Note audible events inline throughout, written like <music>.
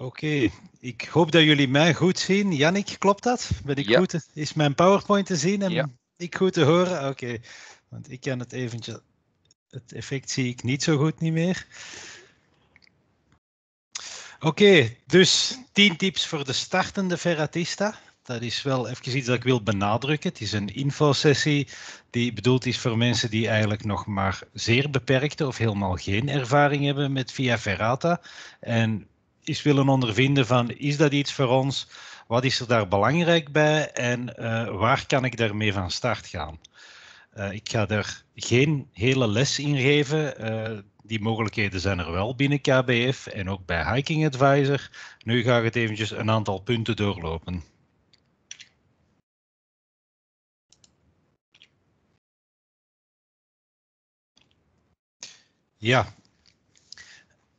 Oké, ik hoop dat jullie mij goed zien. Jannik, klopt dat? Ben ik Ja. goed? Is mijn PowerPoint te zien en Ja. ik goed te horen? Oké, want ik kan het eventjes... Het effect zie ik niet zo goed niet meer. Oké, dus 10 tips voor de startende Ferratista. Dat is wel even iets dat ik wil benadrukken. Het is een infosessie die bedoeld is voor mensen die eigenlijk nog maar zeer beperkte of helemaal geen ervaring hebben met Via Ferrata. En eens willen ondervinden van, is dat iets voor ons? Wat is er daar belangrijk bij? En eh, waar kan ik daarmee van start gaan? Eh, ik ga er geen hele les in geven. eh, die mogelijkheden zijn er wel binnen KBF en ook bij Hiking Advisor. Nu ga ik het eventjes een aantal punten doorlopen. Ja.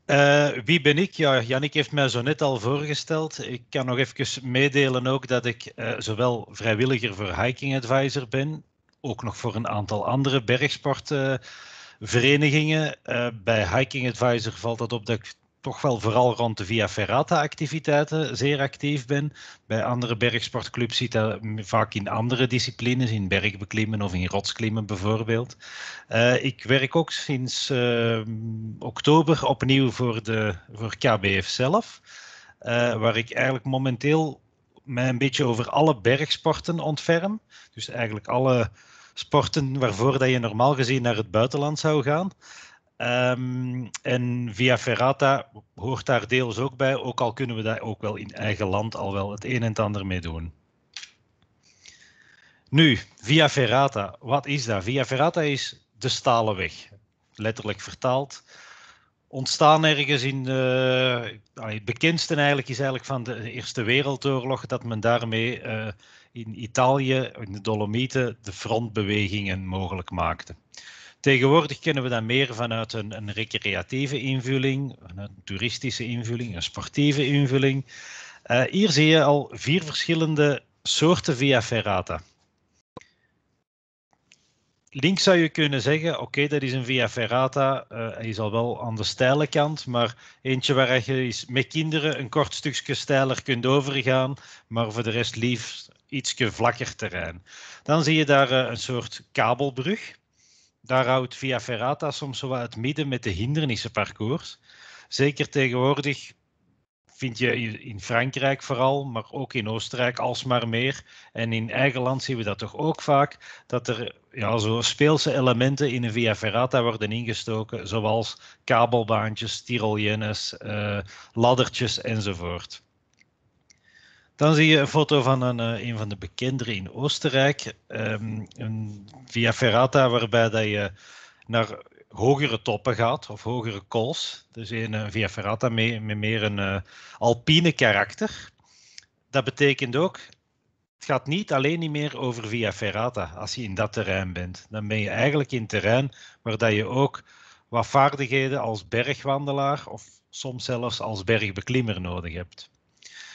Eh, wie ben ik? Ja, Jannik heeft mij zo net al voorgesteld. Ik kan nog even meedelen ook dat ik eh, zowel vrijwilliger voor Hiking Advisor ben, ook nog voor een aantal andere bergsportverenigingen. Eh, bij Hiking Advisor valt dat op dat ik toch wel vooral rond de Via Ferrata activiteiten zeer actief ben. Bij andere bergsportclubs zit dat vaak in andere disciplines, in bergbeklimmen of in rotsklimmen bijvoorbeeld. Eh, ik werk ook sinds eh, oktober opnieuw voor, de, voor KBF zelf, eh, waar ik eigenlijk momenteel mij een beetje over alle bergsporten ontferm. Dus eigenlijk alle sporten waarvoor dat je normaal gezien naar het buitenland zou gaan. Ehm, en via Ferrata hoort daar deels ook bij, ook al kunnen we daar ook wel in eigen land al wel het een en ander mee doen. Nu, Via Ferrata, wat is dat? Via Ferrata is de stalen weg, letterlijk vertaald. Ontstaan ergens in de, het bekendste eigenlijk is eigenlijk van de Eerste Wereldoorlog dat men daarmee eh, in Italië, in de Dolomieten, de frontbewegingen mogelijk maakte. Tegenwoordig kennen we dat meer vanuit een, een recreatieve invulling, een toeristische invulling, een sportieve invulling. Uh, hier zie je al vier verschillende soorten via ferrata. Links zou je kunnen zeggen, oké, dat is een via ferrata, uh, hij is al wel aan de steile kant, maar eentje waar je is met kinderen een kort stukje steiler kunt overgaan, maar voor de rest liefst ietsje vlakker terrein. Dan zie je daar uh, een soort kabelbrug. Daar houdt Via Ferrata soms zo het midden met de hindernissenparcours. Zeker tegenwoordig vind je in Frankrijk vooral, maar ook in Oostenrijk alsmaar meer. En in eigen land zien we dat toch ook vaak, dat er ja, zo speelse elementen in een Via Ferrata worden ingestoken, zoals kabelbaantjes, tyroliennes, uh, laddertjes enzovoort. Dan zie je een foto van een, uh, een van de bekendere in Oostenrijk, um, een Via Ferrata, waarbij dat je naar hogere toppen gaat, of hogere kools. Dus een uh, Via Ferrata met, met meer een uh, alpine karakter. Dat betekent ook, het gaat niet alleen niet meer over Via Ferrata als je in dat terrein bent. Dan ben je eigenlijk in terrein waar dat je ook wat vaardigheden als bergwandelaar of soms zelfs als bergbeklimmer nodig hebt.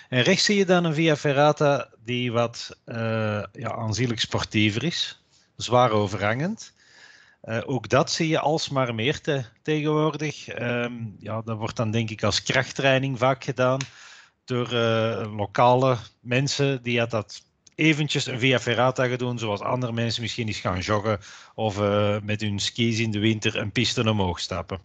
En rechts zie je dan een Via Ferrata die wat uh, ja, aanzienlijk sportiever is, zwaar overhangend. Uh, ook dat zie je alsmaar meer te, tegenwoordig. Um, ja, dat wordt dan denk ik als krachttraining vaak gedaan door uh, lokale mensen die dat eventjes een Via Ferrata doen, zoals andere mensen misschien eens gaan joggen of met hun skis in de winter een piste omhoog stappen.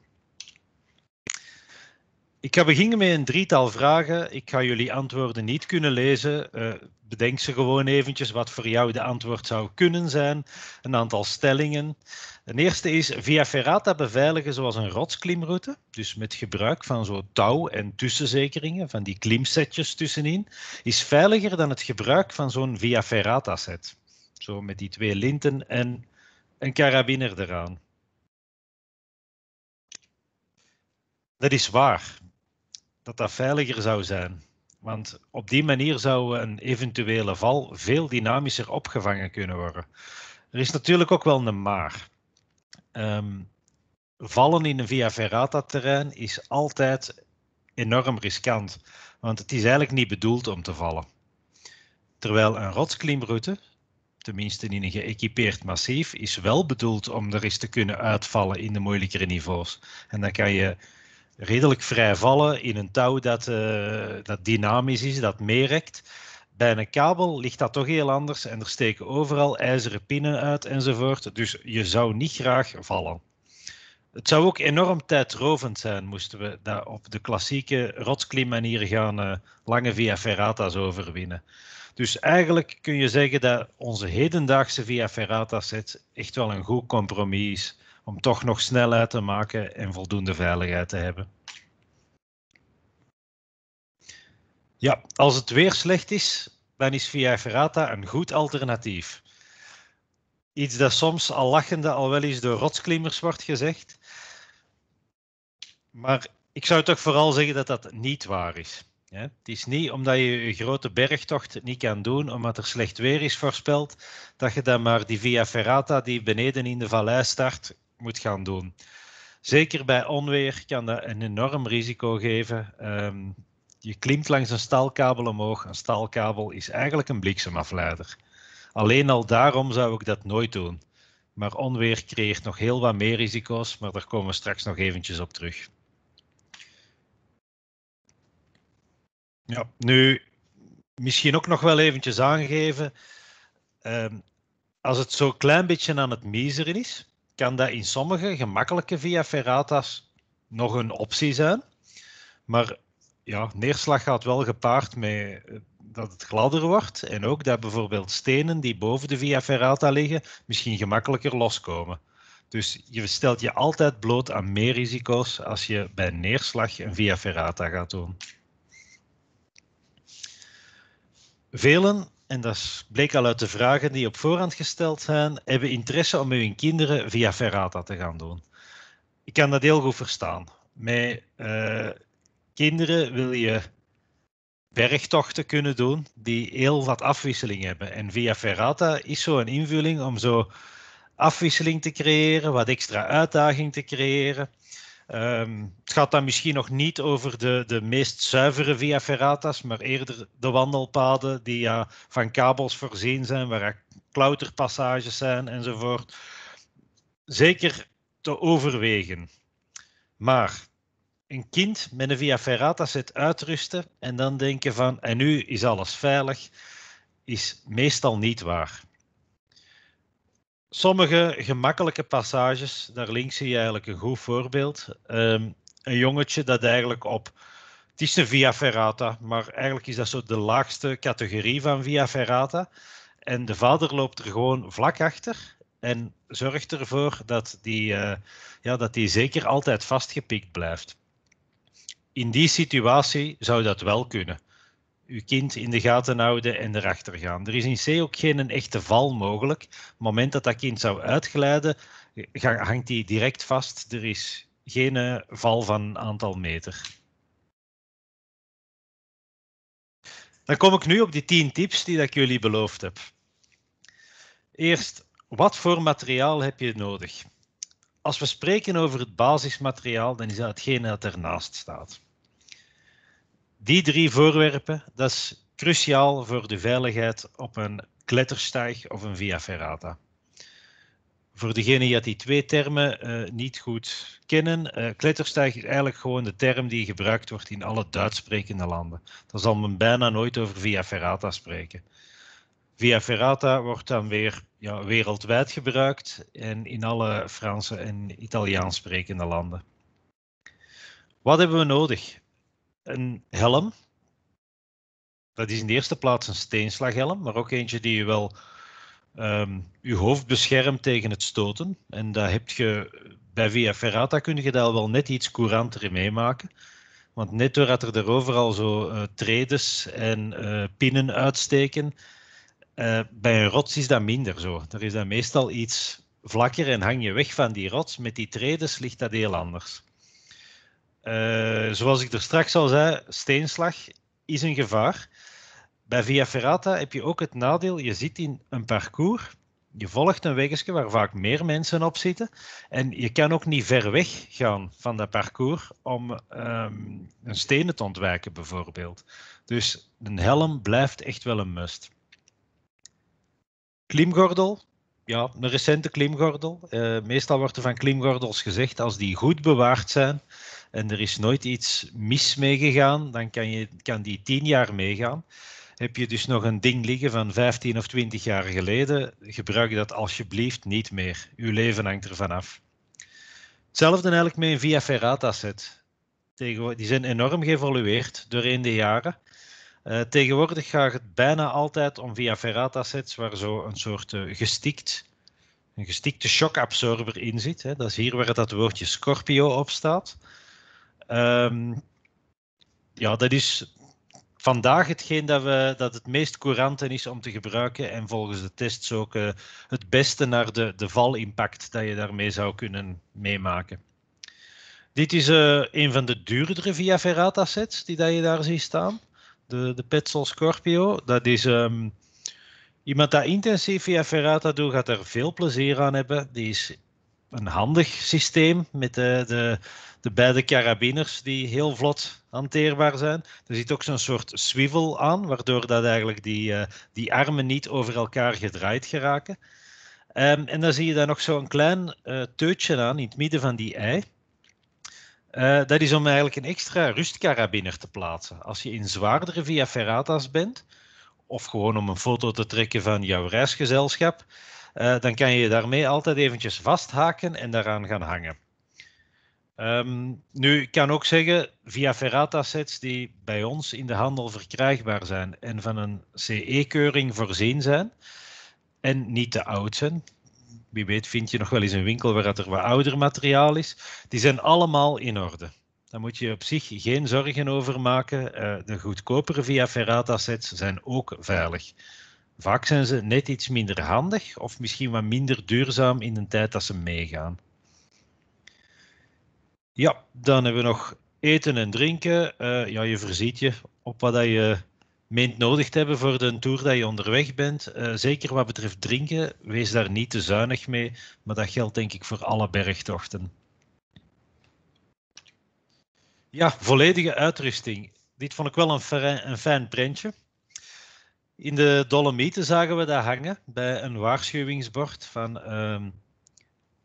Ik ga beginnen met een drietal vragen. Ik ga jullie antwoorden niet kunnen lezen. Uh, bedenk ze gewoon eventjes wat voor jou de antwoord zou kunnen zijn. Een aantal stellingen. De eerste is via ferrata beveiligen zoals een rotsklimroute. Dus met gebruik van zo touw en tussenzekeringen, van die klimsetjes tussenin, is veiliger dan het gebruik van zo'n via ferrata set. Zo met die twee linten en een karabiner eraan. Dat is waar dat dat veiliger zou zijn. Want op die manier zou een eventuele val veel dynamischer opgevangen kunnen worden. Er is natuurlijk ook wel een maar. Um, vallen in een via ferrata terrein is altijd enorm riskant. Want het is eigenlijk niet bedoeld om te vallen. Terwijl een rotsklimroute, tenminste in een geëquipeerd massief, is wel bedoeld om er eens te kunnen uitvallen in de moeilijkere niveaus. En dan kan je redelijk vrij vallen in een touw dat, dat dynamisch is, dat meerekt. Bij een kabel ligt dat toch heel anders en er steken overal ijzeren pinnen uit enzovoort. Dus je zou niet graag vallen. Het zou ook enorm tijdrovend zijn moesten we dat op de klassieke rotsklimmanier gaan uh, lange via ferrata's overwinnen. Dus eigenlijk kun je zeggen dat onze hedendaagse via ferrata set echt wel een goed compromis is om toch nog snelheid te maken en voldoende veiligheid te hebben. Ja, als het weer slecht is, dan is via ferrata een goed alternatief. Iets dat soms al lachende al wel eens door rotsklimmers wordt gezegd. Maar ik zou toch vooral zeggen dat dat niet waar is. het is niet omdat je een grote bergtocht niet kan doen, omdat er slecht weer is voorspeld, dat je dan maar die via ferrata die beneden in de vallei start, moet gaan doen. Zeker bij onweer kan dat een enorm risico geven. Ehm, je klimt langs een staalkabel omhoog. Een staalkabel is eigenlijk een bliksemafleider. Alleen al daarom zou ik dat nooit doen. Maar onweer creëert nog heel wat meer risico's, maar daar komen we straks nog eventjes op terug. Ja, nu misschien ook nog wel eventjes aangeven. Ehm, als het zo'n klein beetje aan het miseren is, kan dat in sommige gemakkelijke via ferrata's nog een optie zijn. Maar ja, neerslag gaat wel gepaard met eh, dat het gladder wordt en ook dat bijvoorbeeld stenen die boven de via ferrata liggen misschien gemakkelijker loskomen. Dus je stelt je altijd bloot aan meer risico's als je bij neerslag een via ferrata gaat doen. Velen, en dat bleek al uit de vragen die op voorhand gesteld zijn, hebben interesse om hun kinderen via ferrata te gaan doen. Ik kan dat heel goed verstaan. Met uh, kinderen wil je bergtochten kunnen doen die heel wat afwisseling hebben. En via ferrata is zo een invulling om zo afwisseling te creëren, wat extra uitdaging te creëren. Um, het gaat dan misschien nog niet over de, de meest zuivere via ferrata's, maar eerder de wandelpaden die ja, van kabels voorzien zijn, waar klauterpassages zijn enzovoort. Zeker te overwegen. Maar een kind met een via ferrata set uitrusten en dan denken van en nu is alles veilig, is meestal niet waar. Sommige gemakkelijke passages, daar links zie je eigenlijk een goed voorbeeld. Um, een jongetje dat eigenlijk op, het is een via ferrata, maar eigenlijk is dat zo de laagste categorie van via ferrata. En de vader loopt er gewoon vlak achter en zorgt ervoor dat die, uh, ja, dat die zeker altijd vastgepikt blijft. In die situatie zou dat wel kunnen uw kind in de gaten houden en erachter gaan. Er is in C ook geen echte val mogelijk. Op het moment dat dat kind zou uitglijden, hangt die direct vast. Er is geen eh, val van een aantal meter. Dan kom ik nu op die 10 tips die ik jullie beloofd heb. Eerst, wat voor materiaal heb je nodig? Als we spreken over het basismateriaal, dan is dat hetgene dat ernaast staat die drie voorwerpen, dat is cruciaal voor de veiligheid op een kletterstijg of een via ferrata. Voor degenen die die twee termen uh, niet goed kennen, uh, kletterstijg is eigenlijk gewoon de term die gebruikt wordt in alle Duits sprekende landen. Dan zal men bijna nooit over via ferrata spreken. Via ferrata wordt dan weer ja, wereldwijd gebruikt en in alle Franse en Italiaans sprekende landen. Wat hebben we nodig? Een helm. Dat is in de eerste plaats een steenslaghelm, maar ook eentje die je wel um, je hoofd beschermt tegen het stoten. En daar heb je bij Via Ferrata kun je dat wel net iets couranter meemaken. Want net doordat er, er overal zo uh, tredes en uh, pinnen uitsteken, uh, bij een rots is dat minder zo. Er is dat meestal iets vlakker en hang je weg van die rots. Met die tredes ligt dat heel anders. Uh, zoals ik er straks al zei, steenslag is een gevaar. Bij Via Ferrata heb je ook het nadeel, je zit in een parcours, je volgt een weggesje waar vaak meer mensen op zitten en je kan ook niet ver weg gaan van dat parcours om um, een stenen te ontwijken bijvoorbeeld. Dus een helm blijft echt wel een must. Klimgordel, ja, een recente klimgordel. Uh, meestal wordt er van klimgordels gezegd als die goed bewaard zijn, en er is nooit iets mis mee gegaan, dan kan, je, kan die tien jaar meegaan. Heb je dus nog een ding liggen van 15 of 20 jaar geleden, gebruik dat alsjeblieft niet meer. Uw leven hangt ervan af. Hetzelfde eigenlijk met een via ferrata set. Die zijn enorm geëvolueerd doorheen de jaren. Uh, tegenwoordig gaat het bijna altijd om via ferrata sets waar zo een soort uh, gestikt, een gestikte shockabsorber in zit. Hè. Dat is hier waar dat woordje Scorpio op staat. Um, ja, dat is vandaag hetgeen dat, we, dat het meest courante is om te gebruiken en volgens de tests ook uh, het beste naar de, de valimpact dat je daarmee zou kunnen meemaken. Dit is uh, een van de duurdere Via Ferrata sets die dat je daar ziet staan. De, de Petzl Scorpio. Dat is um, iemand dat intensief Via Ferrata doet, gaat er veel plezier aan hebben. Die is een handig systeem met de, de, de beide carabiners die heel vlot hanteerbaar zijn. Er zit ook zo'n soort swivel aan, waardoor dat eigenlijk die, uh, die armen niet over elkaar gedraaid geraken. Um, en dan zie je daar nog zo'n klein uh, teutje aan in het midden van die ei. Uh, dat is om eigenlijk een extra rustkarabiner te plaatsen. Als je in zwaardere via ferrata's bent, of gewoon om een foto te trekken van jouw reisgezelschap, uh, dan kan je daarmee altijd eventjes vasthaken en daaraan gaan hangen. Um, nu, ik kan ook zeggen, via ferrata sets die bij ons in de handel verkrijgbaar zijn en van een CE-keuring voorzien zijn en niet te oud zijn, wie weet vind je nog wel eens een winkel waar er wat ouder materiaal is. Die zijn allemaal in orde. Daar moet je op zich geen zorgen over maken. Uh, de goedkopere via ferrata sets zijn ook veilig. Vaak zijn ze net iets minder handig of misschien wat minder duurzaam in de tijd dat ze meegaan. Ja, dan hebben we nog eten en drinken. Uh, ja, je voorziet je op wat je meent nodig te hebben voor de tour dat je onderweg bent. Uh, zeker wat betreft drinken, wees daar niet te zuinig mee, maar dat geldt denk ik voor alle bergtochten. Ja, volledige uitrusting. Dit vond ik wel een, fijn, een fijn prentje. In de Dolomieten zagen we dat hangen bij een waarschuwingsbord van uh,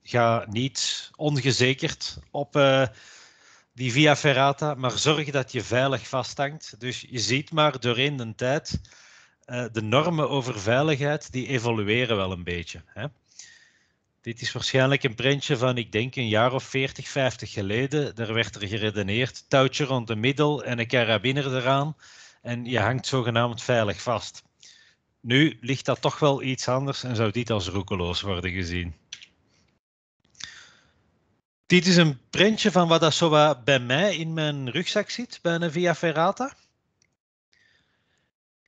ga niet ongezekerd op uh, die via ferrata, maar zorg dat je veilig vasthangt. Dus je ziet maar doorheen de tijd, uh, de normen over veiligheid, die evolueren wel een beetje. Hè? Dit is waarschijnlijk een prentje van, ik denk, een jaar of 40, 50 geleden. Daar werd er geredeneerd, touwtje rond de middel en een karabiner eraan. En je hangt zogenaamd veilig vast. Nu ligt dat toch wel iets anders en zou dit als roekeloos worden gezien. Dit is een printje van wat dat zo bij mij in mijn rugzak zit, bij een Via Ferrata.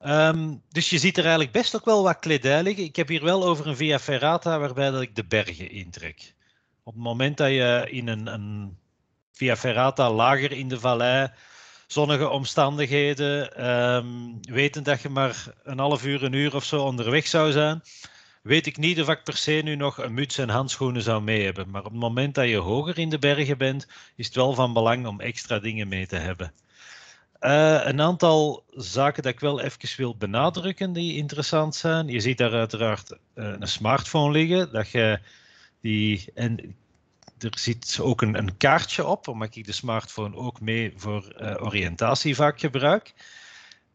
Um, dus je ziet er eigenlijk best ook wel wat kledij liggen. Ik heb hier wel over een Via Ferrata waarbij dat ik de bergen intrek. Op het moment dat je in een, een Via Ferrata lager in de vallei, zonnige omstandigheden, um, wetend dat je maar een half uur, een uur of zo onderweg zou zijn, weet ik niet of ik per se nu nog een muts en handschoenen zou mee hebben. Maar op het moment dat je hoger in de bergen bent, is het wel van belang om extra dingen mee te hebben. Uh, een aantal zaken dat ik wel even wil benadrukken die interessant zijn. Je ziet daar uiteraard uh, een smartphone liggen. Dat je die, en er zit ook een, een, kaartje op, omdat ik de smartphone ook mee voor uh, oriëntatie vaak gebruik.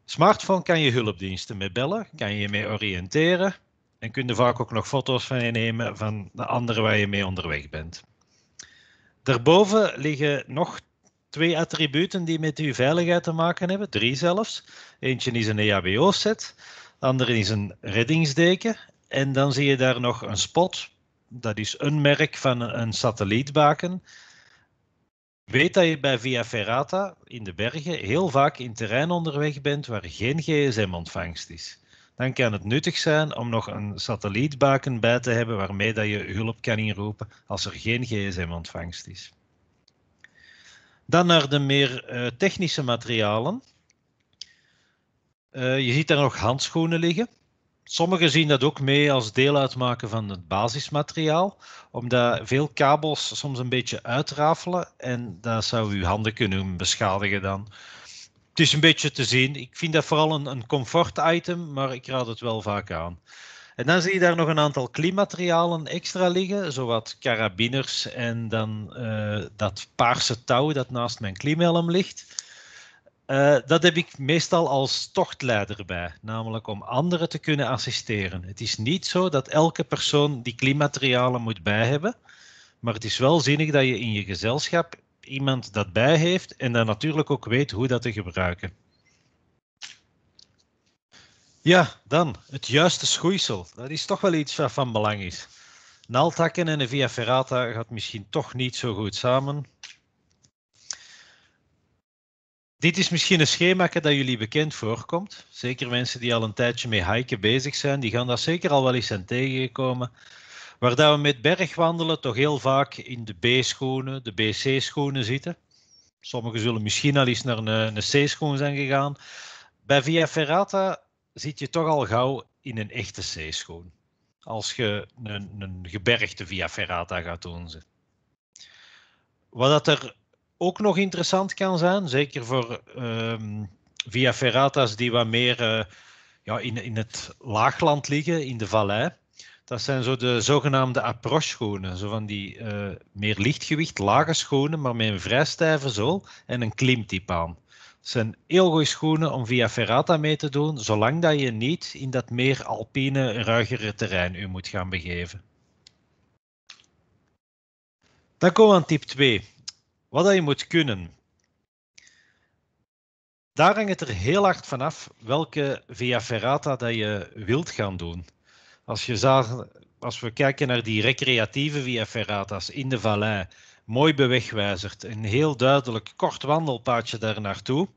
Smartphone kan je hulpdiensten mee bellen, kan je mee oriënteren. En kun je vaak ook nog foto's van je nemen van de anderen waar je mee onderweg bent. Daarboven liggen nog twee attributen die met uw veiligheid te maken hebben, drie zelfs. Eentje is een EHBO-set, de andere is een reddingsdeken. En dan zie je daar nog een spot, dat is een merk van een satellietbaken. Weet dat je bij Via Ferrata in de bergen heel vaak in terrein onderweg bent waar geen gsm-ontvangst is dan kan het nuttig zijn om nog een satellietbaken bij te hebben waarmee dat je hulp kan inroepen als er geen gsm-ontvangst is. Dan naar de meer uh, technische materialen. Uh, je ziet daar nog handschoenen liggen. Sommigen zien dat ook mee als deel uitmaken van het basismateriaal, omdat veel kabels soms een beetje uitrafelen en dat zou uw handen kunnen beschadigen dan het is een beetje te zien. Ik vind dat vooral een, een comfort item, maar ik raad het wel vaak aan. En dan zie je daar nog een aantal klimmaterialen extra liggen, zowat carabiners en dan uh, dat paarse touw dat naast mijn klimhelm ligt. Uh, dat heb ik meestal als tochtleider bij, namelijk om anderen te kunnen assisteren. Het is niet zo dat elke persoon die klimmaterialen moet bij hebben, maar het is wel zinnig dat je in je gezelschap iemand dat bij heeft en dan natuurlijk ook weet hoe dat te gebruiken. Ja, dan het juiste schoeisel. Dat is toch wel iets wat van belang is. Naaldhakken en een via ferrata gaat misschien toch niet zo goed samen. Dit is misschien een schema dat jullie bekend voorkomt. Zeker mensen die al een tijdje met hiken bezig zijn, die gaan dat zeker al wel eens zijn tegengekomen. Waar dat we met bergwandelen toch heel vaak in de B-schoenen, de BC-schoenen zitten. Sommigen zullen misschien al eens naar een, een C-schoen zijn gegaan. Bij Via Ferrata zit je toch al gauw in een echte C-schoen. Als je een, een gebergte Via Ferrata gaat doen. Wat dat er ook nog interessant kan zijn, zeker voor um, Via Ferrata's die wat meer uh, ja, in, in het laagland liggen, in de vallei. Dat zijn zo de zogenaamde approche schoenen. Zo van die uh, meer lichtgewicht, lage schoenen, maar met een vrij stijve zool en een klimtype aan. Het zijn heel goede schoenen om via Ferrata mee te doen, zolang dat je niet in dat meer alpine, ruigere terrein u moet gaan begeven. Dan komen we aan tip 2. Wat je moet kunnen. Daar hangt het er heel hard vanaf welke via Ferrata dat je wilt gaan doen. Als, je zag, als we kijken naar die recreatieve via Ferrata's in de vallei, mooi bewegwijzerd, een heel duidelijk kort wandelpaadje daar naartoe,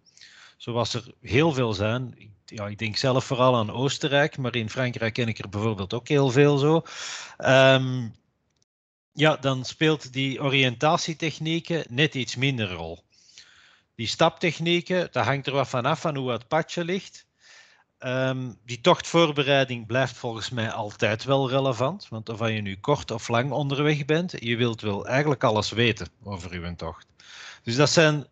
zoals er heel veel zijn. Ja, ik denk zelf vooral aan Oostenrijk, maar in Frankrijk ken ik er bijvoorbeeld ook heel veel zo. Um, ja, dan speelt die oriëntatietechnieken net iets minder rol. Die staptechnieken, dat hangt er wat vanaf van hoe het padje ligt. Um, die tochtvoorbereiding blijft volgens mij altijd wel relevant. Want of je nu kort of lang onderweg bent, je wilt wel eigenlijk alles weten over uw tocht. Dus dat zijn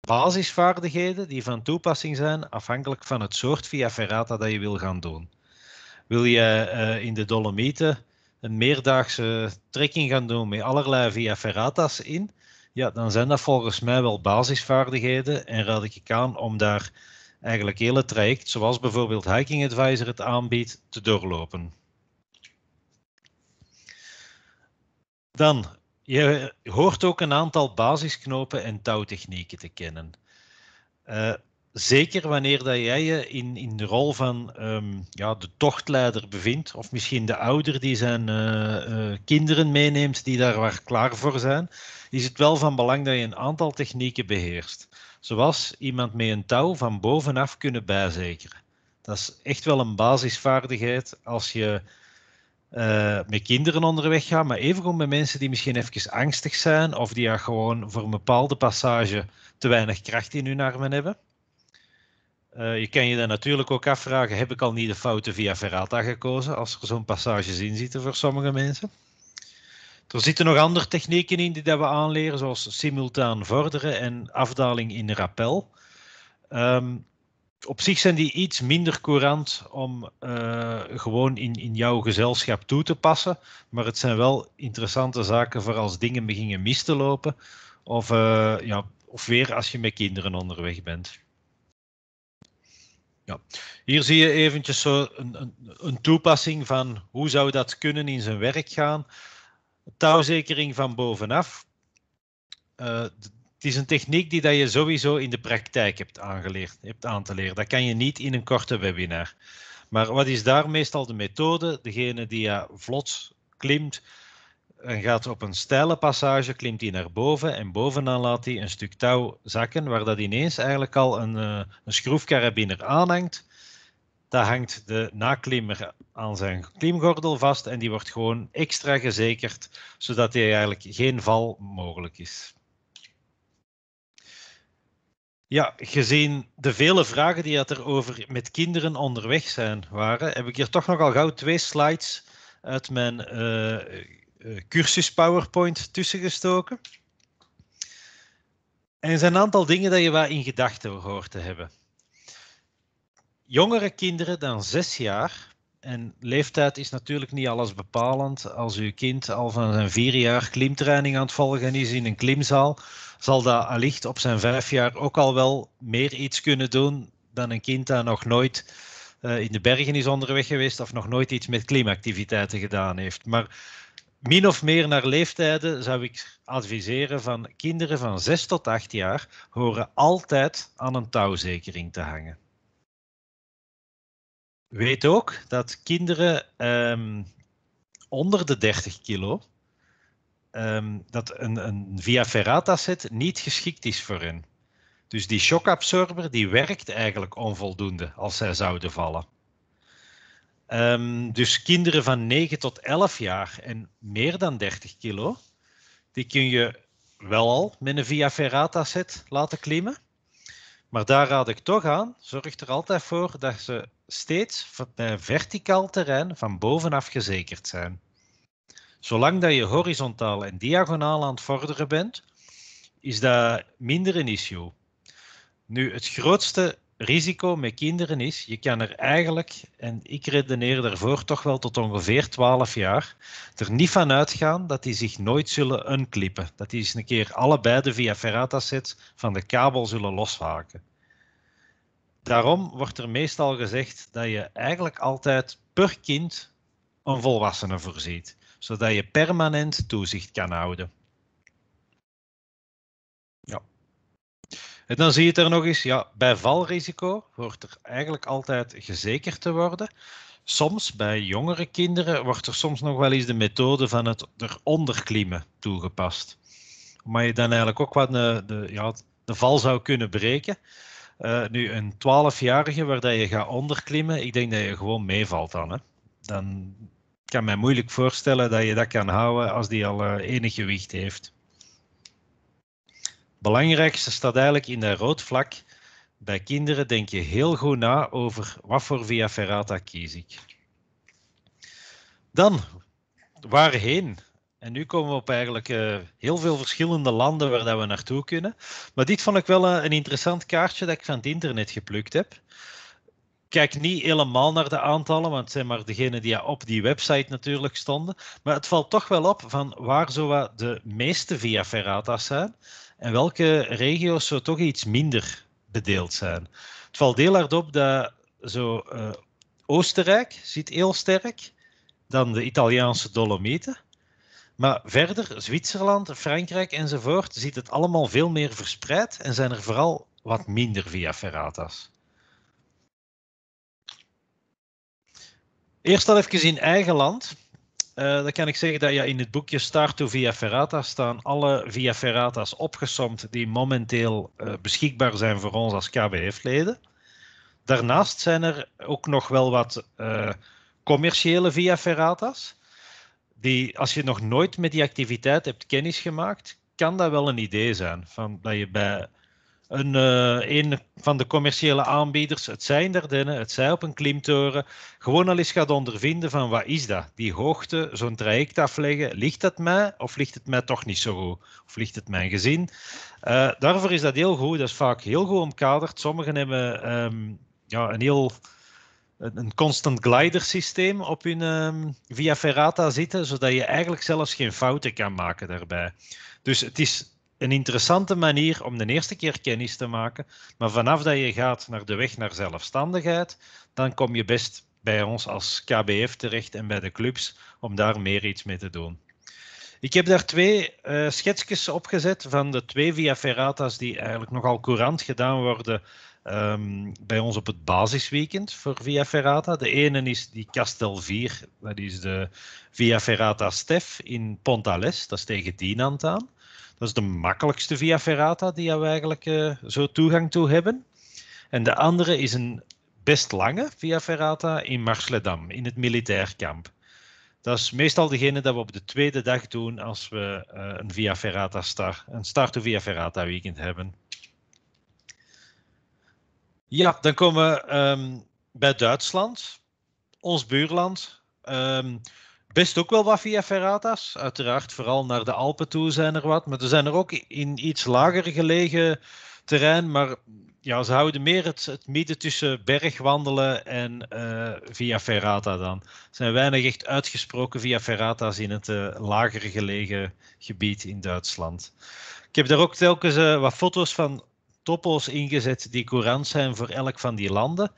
basisvaardigheden die van toepassing zijn afhankelijk van het soort via ferrata dat je wil gaan doen. Wil je uh, in de Dolomieten een meerdaagse trekking gaan doen met allerlei via ferrata's in, ja, dan zijn dat volgens mij wel basisvaardigheden en raad ik aan om daar eigenlijk hele traject, zoals bijvoorbeeld Hiking Advisor het aanbiedt, te doorlopen. Dan, je hoort ook een aantal basisknopen en touwtechnieken te kennen. Uh, zeker wanneer dat jij je in, in de rol van um, ja, de tochtleider bevindt, of misschien de ouder die zijn uh, uh, kinderen meeneemt die daar waar klaar voor zijn, is het wel van belang dat je een aantal technieken beheerst. Zoals iemand met een touw van bovenaf kunnen bijzekeren. Dat is echt wel een basisvaardigheid als je uh, met kinderen onderweg gaat, maar evengoed met mensen die misschien even angstig zijn of die gewoon voor een bepaalde passage te weinig kracht in hun armen hebben. Uh, je kan je dan natuurlijk ook afvragen, heb ik al niet de foute via Ferrata gekozen als er zo'n passages in zitten voor sommige mensen? Er zitten nog andere technieken in die dat we aanleren, zoals simultaan vorderen en afdaling in rappel. Um, op zich zijn die iets minder courant om uh, gewoon in, in jouw gezelschap toe te passen. Maar het zijn wel interessante zaken voor als dingen beginnen mis te lopen. Of, uh, ja, of weer als je met kinderen onderweg bent. Ja. Hier zie je eventjes zo een, een, een, toepassing van hoe zou dat kunnen in zijn werk gaan. Touwzekering van bovenaf. Uh, het is een techniek die dat je sowieso in de praktijk hebt aangeleerd, hebt aan te leren. Dat kan je niet in een korte webinar. Maar wat is daar meestal de methode? Degene die ja vlot klimt, en gaat op een steile passage, klimt hij naar boven en bovenaan laat hij een stuk touw zakken, waar dat ineens eigenlijk al een, uh, een schroefkarabiner aanhangt. Dat hangt de naklimmer aan zijn klimgordel vast en die wordt gewoon extra gezekerd, zodat hij eigenlijk geen val mogelijk is. Ja, gezien de vele vragen die er over met kinderen onderweg zijn waren, heb ik hier toch nogal gauw twee slides uit mijn uh, cursus PowerPoint tussen gestoken. En er zijn een aantal dingen dat je wat in gedachten hoort te hebben. Jongere kinderen dan zes jaar En leeftijd is natuurlijk niet alles bepalend. Als uw kind al van zijn vier jaar klimtraining aan het volgen is in een klimzaal, zal dat allicht op zijn vijf jaar ook al wel meer iets kunnen doen dan een kind dat nog nooit uh, in de bergen is onderweg geweest of nog nooit iets met klimactiviteiten gedaan heeft. Maar min of meer naar leeftijden zou ik adviseren van kinderen van 6 tot 8 jaar horen altijd aan een touwzekering te hangen. Weet ook dat kinderen um, onder de 30 kilo, um, dat een, een via ferrata set niet geschikt is voor hen. Dus die shockabsorber die werkt eigenlijk onvoldoende als zij zouden vallen. Um, dus kinderen van 9 tot 11 jaar en meer dan 30 kilo, die kun je wel al met een via ferrata set laten klimmen. Maar daar raad ik toch aan, zorg er altijd voor dat ze steeds bij verticaal terrein van bovenaf gezekerd zijn. Zolang dat je horizontaal en diagonaal aan het vorderen bent, is dat minder een issue. Nu, het grootste risico met kinderen is, je kan er eigenlijk, en ik redeneer daarvoor toch wel tot ongeveer 12 jaar, er niet van uitgaan dat die zich nooit zullen unclippen. Dat die eens een keer allebei de via ferrata sets van de kabel zullen loshaken. Daarom wordt er meestal gezegd dat je eigenlijk altijd per kind een volwassene voorziet, zodat je permanent toezicht kan houden. En dan zie je het er nog eens, ja, bij valrisico wordt er eigenlijk altijd gezekerd te worden. Soms, bij jongere kinderen, wordt er soms nog wel eens de methode van het eronder klimmen toegepast. Maar je dan eigenlijk ook wat de, de, ja, de val zou kunnen breken. Uh, nu, een 12-jarige waar je gaat onderklimmen, ik denk dat je gewoon meevalt dan. Hè. Dan kan mij moeilijk voorstellen dat je dat kan houden als die al uh, enig gewicht heeft belangrijkste staat eigenlijk in dat rood vlak. Bij kinderen denk je heel goed na over wat voor via ferrata kies ik. Dan, waarheen? En nu komen we op eigenlijk uh, heel veel verschillende landen waar dat we naartoe kunnen. Maar dit vond ik wel een, een interessant kaartje dat ik van het internet geplukt heb kijk niet helemaal naar de aantallen, want het zijn maar degenen die op die website natuurlijk stonden. Maar het valt toch wel op van waar zo de meeste via ferrata's zijn en welke regio's zo toch iets minder bedeeld zijn. Het valt heel op dat zo uh, Oostenrijk zit heel sterk, dan de Italiaanse Dolomieten. Maar verder, Zwitserland, Frankrijk enzovoort, ziet het allemaal veel meer verspreid en zijn er vooral wat minder via ferrata's. Eerst al even in eigen land. Uh, dan kan ik zeggen dat ja, in het boekje Start to Via Ferrata staan alle Via Ferrata's opgesomd die momenteel uh, beschikbaar zijn voor ons als KBF-leden. Daarnaast zijn er ook nog wel wat uh, commerciële Via Ferrata's. Die, als je nog nooit met die activiteit hebt kennis gemaakt, kan dat wel een idee zijn. Van dat je bij een, uh, een van de commerciële aanbieders, het zij in Dardenne, het zij op een klimtoren, gewoon al eens gaat ondervinden van wat is dat? Die hoogte, zo'n traject afleggen, ligt het mij of ligt het mij toch niet zo goed? Of ligt het mijn gezin? Uh, daarvoor is dat heel goed, dat is vaak heel goed omkaderd. Sommigen hebben um, ja, een heel een constant glider systeem op hun um, via ferrata zitten, zodat je eigenlijk zelfs geen fouten kan maken daarbij. Dus het is een interessante manier om de eerste keer kennis te maken. Maar vanaf dat je gaat naar de weg naar zelfstandigheid, dan kom je best bij ons als KBF terecht en bij de clubs om daar meer iets mee te doen. Ik heb daar twee uh, schetsjes opgezet van de twee via ferrata's die eigenlijk nogal courant gedaan worden um, bij ons op het basisweekend voor via ferrata. De ene is die Castel 4, dat is de via ferrata Stef in Pontales, dat is tegen Dienant aan. Dat is de makkelijkste via ferrata die we eigenlijk uh, zo toegang toe hebben. En de andere is een best lange via ferrata in Marsledam, in het militair kamp. Dat is meestal degene dat we op de tweede dag doen als we uh, een via ferrata start, een start via ferrata weekend hebben. Ja, dan komen we um, bij Duitsland, ons buurland. Um, Best ook wel wat via ferrata's. Uiteraard, vooral naar de Alpen toe zijn er wat. Maar er zijn er ook in iets lager gelegen terrein. Maar ja, ze houden meer het, midden tussen bergwandelen en uh, via ferrata dan. Er zijn weinig echt uitgesproken via ferrata's in het uh, lager gelegen gebied in Duitsland. Ik heb daar ook telkens uh, wat foto's van topo's ingezet die courant zijn voor elk van die landen.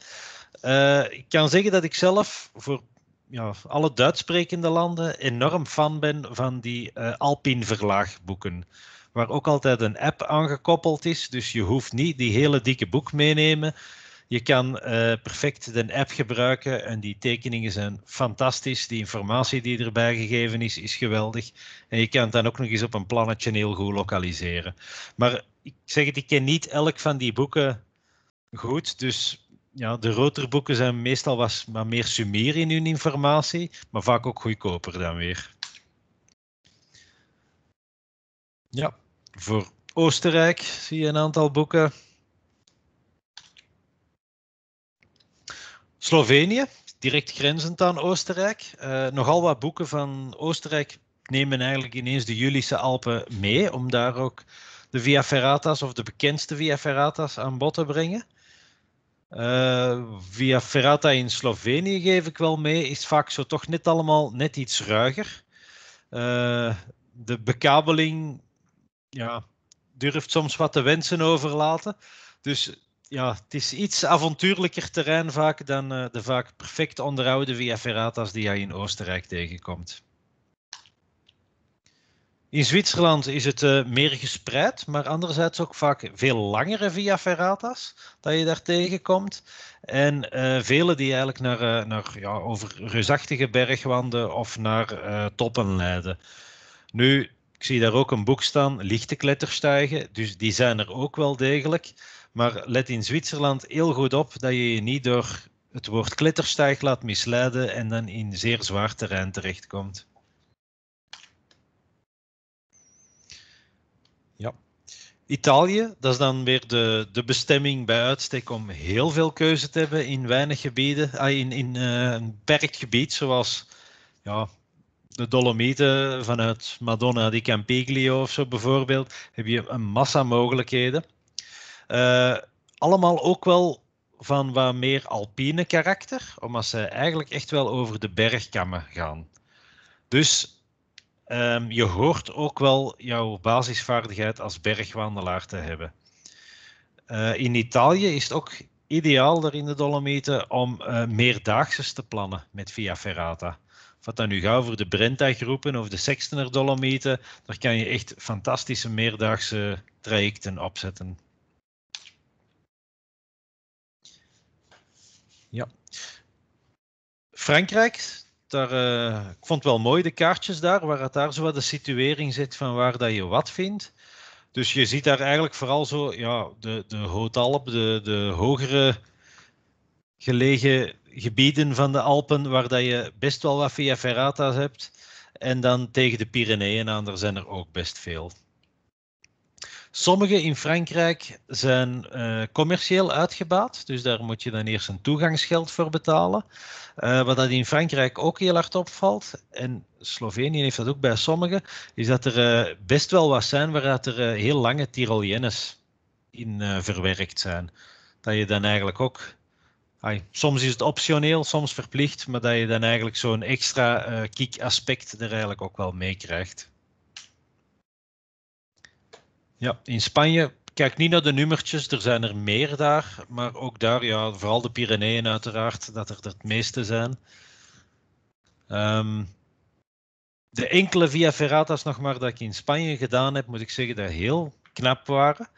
ik kan zeggen dat ik zelf voor ja, alle Duits sprekende landen enorm fan ben van die Alpin verlaagboeken waar ook altijd een app aangekoppeld is. Dus je hoeft niet die hele dikke boek meenemen. Je kan uh, perfect de app gebruiken en die tekeningen zijn fantastisch. Die informatie die erbij gegeven is, is geweldig. En je kan het dan ook nog eens op een plannetje heel goed lokaliseren. Maar ik zeg het, ik ken niet elk van die boeken goed. Dus ja, de roterboeken zijn meestal wat, wat meer sumier in hun informatie, maar vaak ook goedkoper dan weer. Ja, voor Oostenrijk zie je een aantal boeken. Slovenië, direct grenzend aan Oostenrijk. Uh, nogal wat boeken van Oostenrijk nemen eigenlijk ineens de Julische Alpen mee, om daar ook de Via Ferratas of de bekendste Via Ferratas aan bod te brengen. Uh, via Ferrata in Slovenië geef ik wel mee, is vaak zo toch net allemaal net iets ruiger. Uh, de bekabeling ja, durft soms wat te wensen overlaten. Dus ja, het is iets avontuurlijker terrein vaak dan uh, de vaak perfect onderhouden via ferratas die je in Oostenrijk tegenkomt. In Zwitserland is het uh, meer gespreid, maar anderzijds ook vaak veel langere via ferratas dat je daar tegenkomt. En uh, vele die eigenlijk naar, naar ja, over reusachtige bergwanden of naar toppen leiden. Nu, ik zie daar ook een boek staan, lichte kletterstijgen, dus die zijn er ook wel degelijk. Maar let in Zwitserland heel goed op dat je je niet door het woord kletterstijg laat misleiden en dan in zeer zwaar terrein terechtkomt. Italië, dat is dan weer de, de bestemming bij uitstek om heel veel keuze te hebben in weinig gebieden, ah, in, in uh, een beperkt gebied zoals ja, de Dolomieten vanuit Madonna di Campiglio of zo bijvoorbeeld, heb je een massa mogelijkheden. Uh, allemaal ook wel van wat meer alpine karakter, omdat ze eigenlijk echt wel over de bergkammen gaan. Dus um, je hoort ook wel jouw basisvaardigheid als bergwandelaar te hebben. Uh, in Italië is het ook ideaal daar in de Dolomieten om uh, meerdaagse te plannen met Via Ferrata wat dan nu gaat voor de Brenta-groepen of de Sextener Dolomieten, daar kan je echt fantastische meerdaagse trajecten opzetten. Ja. Frankrijk, daar, uh, ik vond wel mooi de kaartjes daar, waar het daar zo wat de situering zit van waar dat je wat vindt. Dus je ziet daar eigenlijk vooral zo ja, de, de Hootalp, de, de hogere gelegen gebieden van de Alpen waar dat je best wel wat via ferrata's hebt. En dan tegen de Pyreneeën aan, daar zijn er ook best veel. Sommige in Frankrijk zijn uh, commercieel uitgebaat, dus daar moet je dan eerst een toegangsgeld voor betalen. Uh, wat dat in Frankrijk ook heel hard opvalt, en Slovenië heeft dat ook bij sommigen, is dat er uh, best wel wat zijn waar er heel lange Tyroliennes in verwerkt zijn. Dat je dan eigenlijk ook soms is het optioneel, soms verplicht, maar dat je dan eigenlijk zo'n extra kick-aspect er eigenlijk ook wel mee krijgt. Ja, in Spanje, kijk niet naar de nummertjes, er zijn er meer daar, maar ook daar, ja, vooral de Pyreneeën uiteraard, dat er het meeste zijn. Um, de enkele Via Ferratas nog maar dat ik in Spanje gedaan heb, moet ik zeggen dat heel knap waren.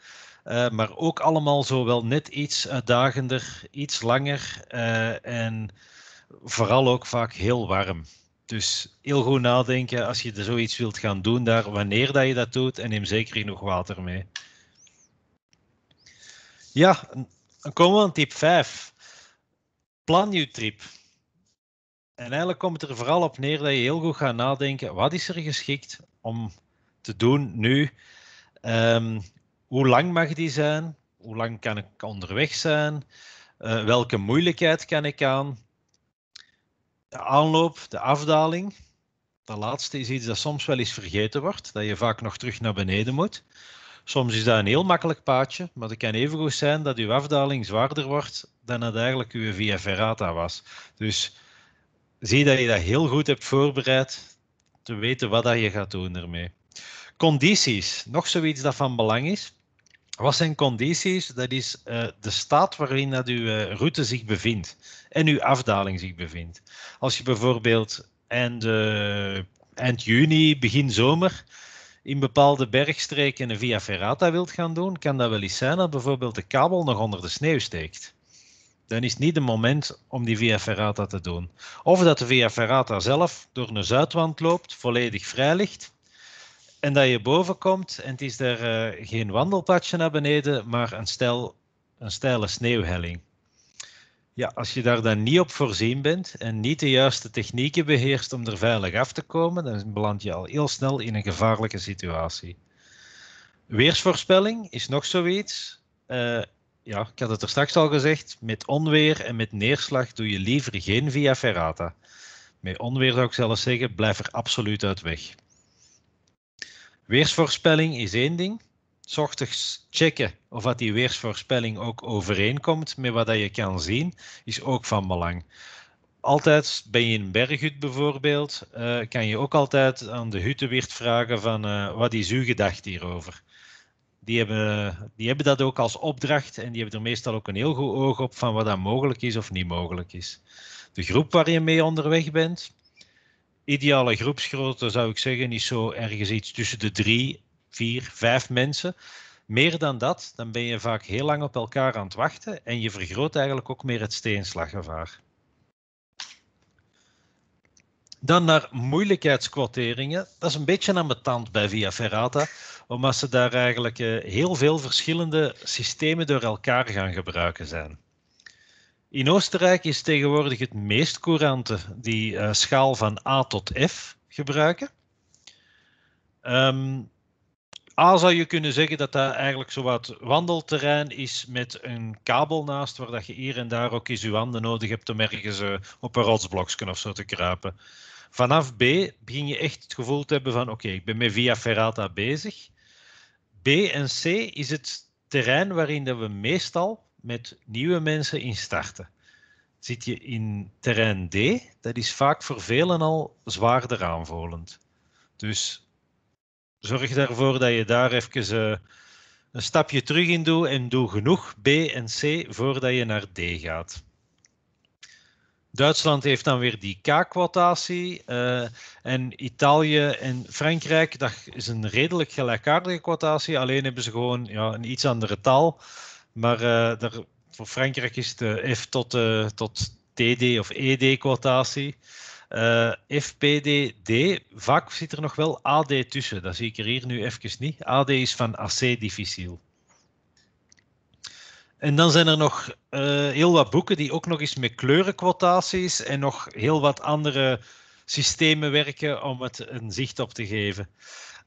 Uh, maar ook allemaal zo wel net iets uitdagender, iets langer uh, en vooral ook vaak heel warm. Dus heel goed nadenken als je er zoiets wilt gaan doen daar, wanneer dat je dat doet en neem zeker genoeg water mee. Ja, dan komen we aan tip 5. Plan je trip. En eigenlijk komt het er vooral op neer dat je heel goed gaat nadenken, wat is er geschikt om te doen nu? Um, hoe lang mag die zijn? Hoe lang kan ik onderweg zijn? Uh, welke moeilijkheid kan ik aan? De aanloop, de afdaling. Dat laatste is iets dat soms wel eens vergeten wordt, dat je vaak nog terug naar beneden moet. Soms is dat een heel makkelijk paadje, maar het kan even goed zijn dat uw afdaling zwaarder wordt dan het eigenlijk uw via ferrata was. Dus zie dat je dat heel goed hebt voorbereid, te weten wat dat je gaat doen ermee. Condities, nog zoiets dat van belang is. Wat zijn condities? Dat is uh, de staat waarin dat uw uh, route zich bevindt en uw afdaling zich bevindt. Als je bijvoorbeeld eind, uh, eind juni, begin zomer in bepaalde bergstreken een via ferrata wilt gaan doen, kan dat wel eens zijn dat bijvoorbeeld de kabel nog onder de sneeuw steekt. Dan is niet het moment om die via ferrata te doen. Of dat de via ferrata zelf door een zuidwand loopt, volledig vrij ligt, en dat je boven komt en het is er uh, geen wandelpadje naar beneden, maar een, stijl, een steile sneeuwhelling. Ja, als je daar dan niet op voorzien bent en niet de juiste technieken beheerst om er veilig af te komen, dan beland je al heel snel in een gevaarlijke situatie. Weersvoorspelling is nog zoiets. Uh, ja, ik had het er straks al gezegd, met onweer en met neerslag doe je liever geen via ferrata. Met onweer zou ik zelfs zeggen, blijf er absoluut uit weg. Weersvoorspelling is één ding. Ochtends checken of dat die weersvoorspelling ook overeenkomt met wat dat je kan zien, is ook van belang. Altijd ben je in een berghut bijvoorbeeld, uh, kan je ook altijd aan de huttenweert vragen van uh, wat is uw gedacht hierover? Die hebben, die hebben dat ook als opdracht en die hebben er meestal ook een heel goed oog op van wat dat mogelijk is of niet mogelijk is. De groep waar je mee onderweg bent, ideale groepsgrootte zou ik zeggen is zo ergens iets tussen de drie, vier, vijf mensen. Meer dan dat, dan ben je vaak heel lang op elkaar aan het wachten en je vergroot eigenlijk ook meer het steenslaggevaar. Dan naar moeilijkheidsquoteringen. Dat is een beetje tand bij Via Ferrata, omdat ze daar eigenlijk eh, heel veel verschillende systemen door elkaar gaan gebruiken zijn. In Oostenrijk is tegenwoordig het meest courante die uh, schaal van A tot F gebruiken. Um, A zou je kunnen zeggen dat dat eigenlijk zo wat wandelterrein is met een kabel naast, waar dat je hier en daar ook eens je handen nodig hebt om ergens uh, op een rotsblokje of zo te kruipen. Vanaf B begin je echt het gevoel te hebben van oké, ik ben met via ferrata bezig. B en C is het terrein waarin dat we meestal met nieuwe mensen in starten. Zit je in terrein D, dat is vaak voor velen al zwaarder aanvolend. Dus zorg ervoor dat je daar even uh, een stapje terug in doet en doe genoeg B en C voordat je naar D gaat. Duitsland heeft dan weer die K-quotatie. Uh, en Italië en Frankrijk, dat is een redelijk gelijkaardige quotatie. Alleen hebben ze gewoon ja, een iets andere taal. Maar daar, voor Frankrijk is de F tot, uh, tot TD of ED-quotatie. Uh, FPD-D, vaak zit er nog wel AD tussen. Dat zie ik er hier nu even niet. AD is van AC difficiel. En dan zijn er nog heel wat boeken die ook nog eens met kleurenquotaties en nog heel wat andere systemen werken om het een zicht op te geven.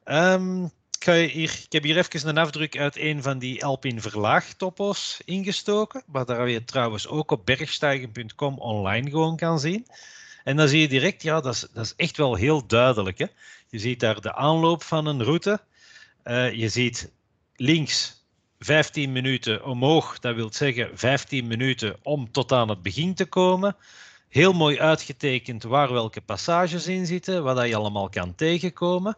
Um, ik, ik, heb hier even een afdruk uit een van die Alpin verlaagtoppos ingestoken, wat daar je trouwens ook op bergstijgen.com online gewoon kan zien. En dan zie je direct, ja, dat is, dat is echt wel heel duidelijk. Hè? Je ziet daar de aanloop van een route. Uh, je ziet links 15 minuten omhoog, dat wil zeggen 15 minuten om tot aan het begin te komen. Heel mooi uitgetekend waar welke passages in zitten, wat je allemaal kan tegenkomen.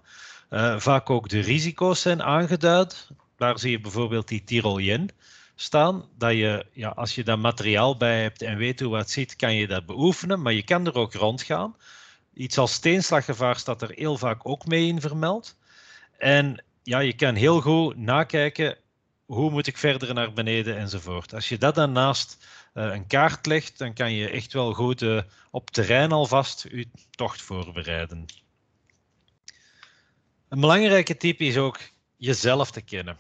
Uh, vaak ook de risico's zijn aangeduid. Daar zie je bijvoorbeeld die Tyrolien staan. Dat je, ja, als je dat materiaal bij hebt en weet hoe wat zit, kan je dat beoefenen. Maar je kan er ook rondgaan. Iets als steenslaggevaar staat er heel vaak ook mee in vermeld. En ja, je kan heel goed nakijken hoe moet ik verder naar beneden enzovoort. Als je dat dan naast uh, een kaart legt, dan kan je echt wel goed uh, op terrein alvast je tocht voorbereiden. Een belangrijke tip is ook jezelf te kennen.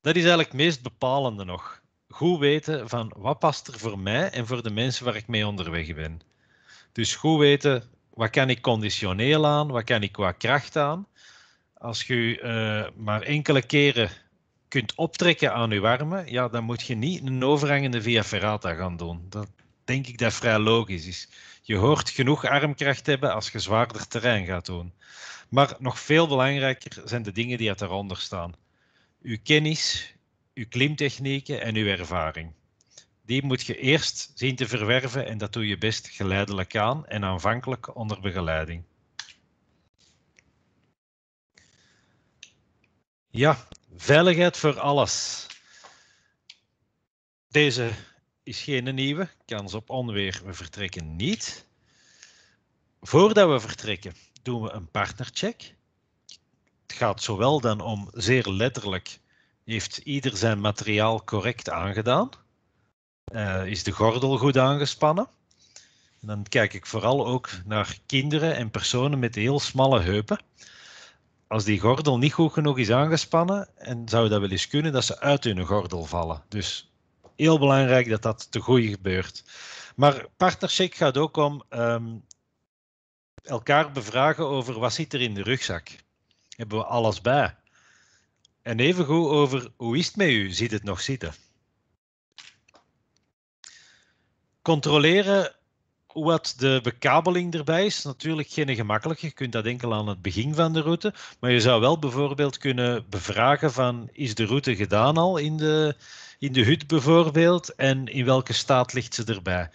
Dat is eigenlijk het meest bepalende nog. Goed weten van wat past er voor mij en voor de mensen waar ik mee onderweg ben. Dus goed weten wat kan ik conditioneel aan, wat kan ik qua kracht aan. Als je uh, maar enkele keren kunt optrekken aan je armen, ja, dan moet je niet een overhangende via ferrata gaan doen. Dat denk ik dat vrij logisch is. Je hoort genoeg armkracht hebben als je zwaarder terrein gaat doen. Maar nog veel belangrijker zijn de dingen die eronder staan. Uw kennis, uw klimtechnieken en uw ervaring. Die moet je eerst zien te verwerven en dat doe je best geleidelijk aan en aanvankelijk onder begeleiding. Ja, veiligheid voor alles. Deze is geen nieuwe. Kans op onweer, we vertrekken niet. Voordat we vertrekken, doen we een partnercheck. Het gaat zowel dan om zeer letterlijk, heeft ieder zijn materiaal correct aangedaan? Uh, is de gordel goed aangespannen? En dan kijk ik vooral ook naar kinderen en personen met heel smalle heupen. Als die gordel niet goed genoeg is aangespannen, en zou dat wel eens kunnen dat ze uit hun gordel vallen. Dus heel belangrijk dat dat te goed gebeurt. Maar partnercheck gaat ook om um, elkaar bevragen over wat zit er in de rugzak. Hebben we alles bij? En evengoed over hoe is het met u? Ziet het nog zitten? Controleren wat de bekabeling erbij is. Natuurlijk geen gemakkelijke. Je kunt dat enkel aan het begin van de route. Maar je zou wel bijvoorbeeld kunnen bevragen van is de route gedaan al in de, in de hut bijvoorbeeld en in welke staat ligt ze erbij.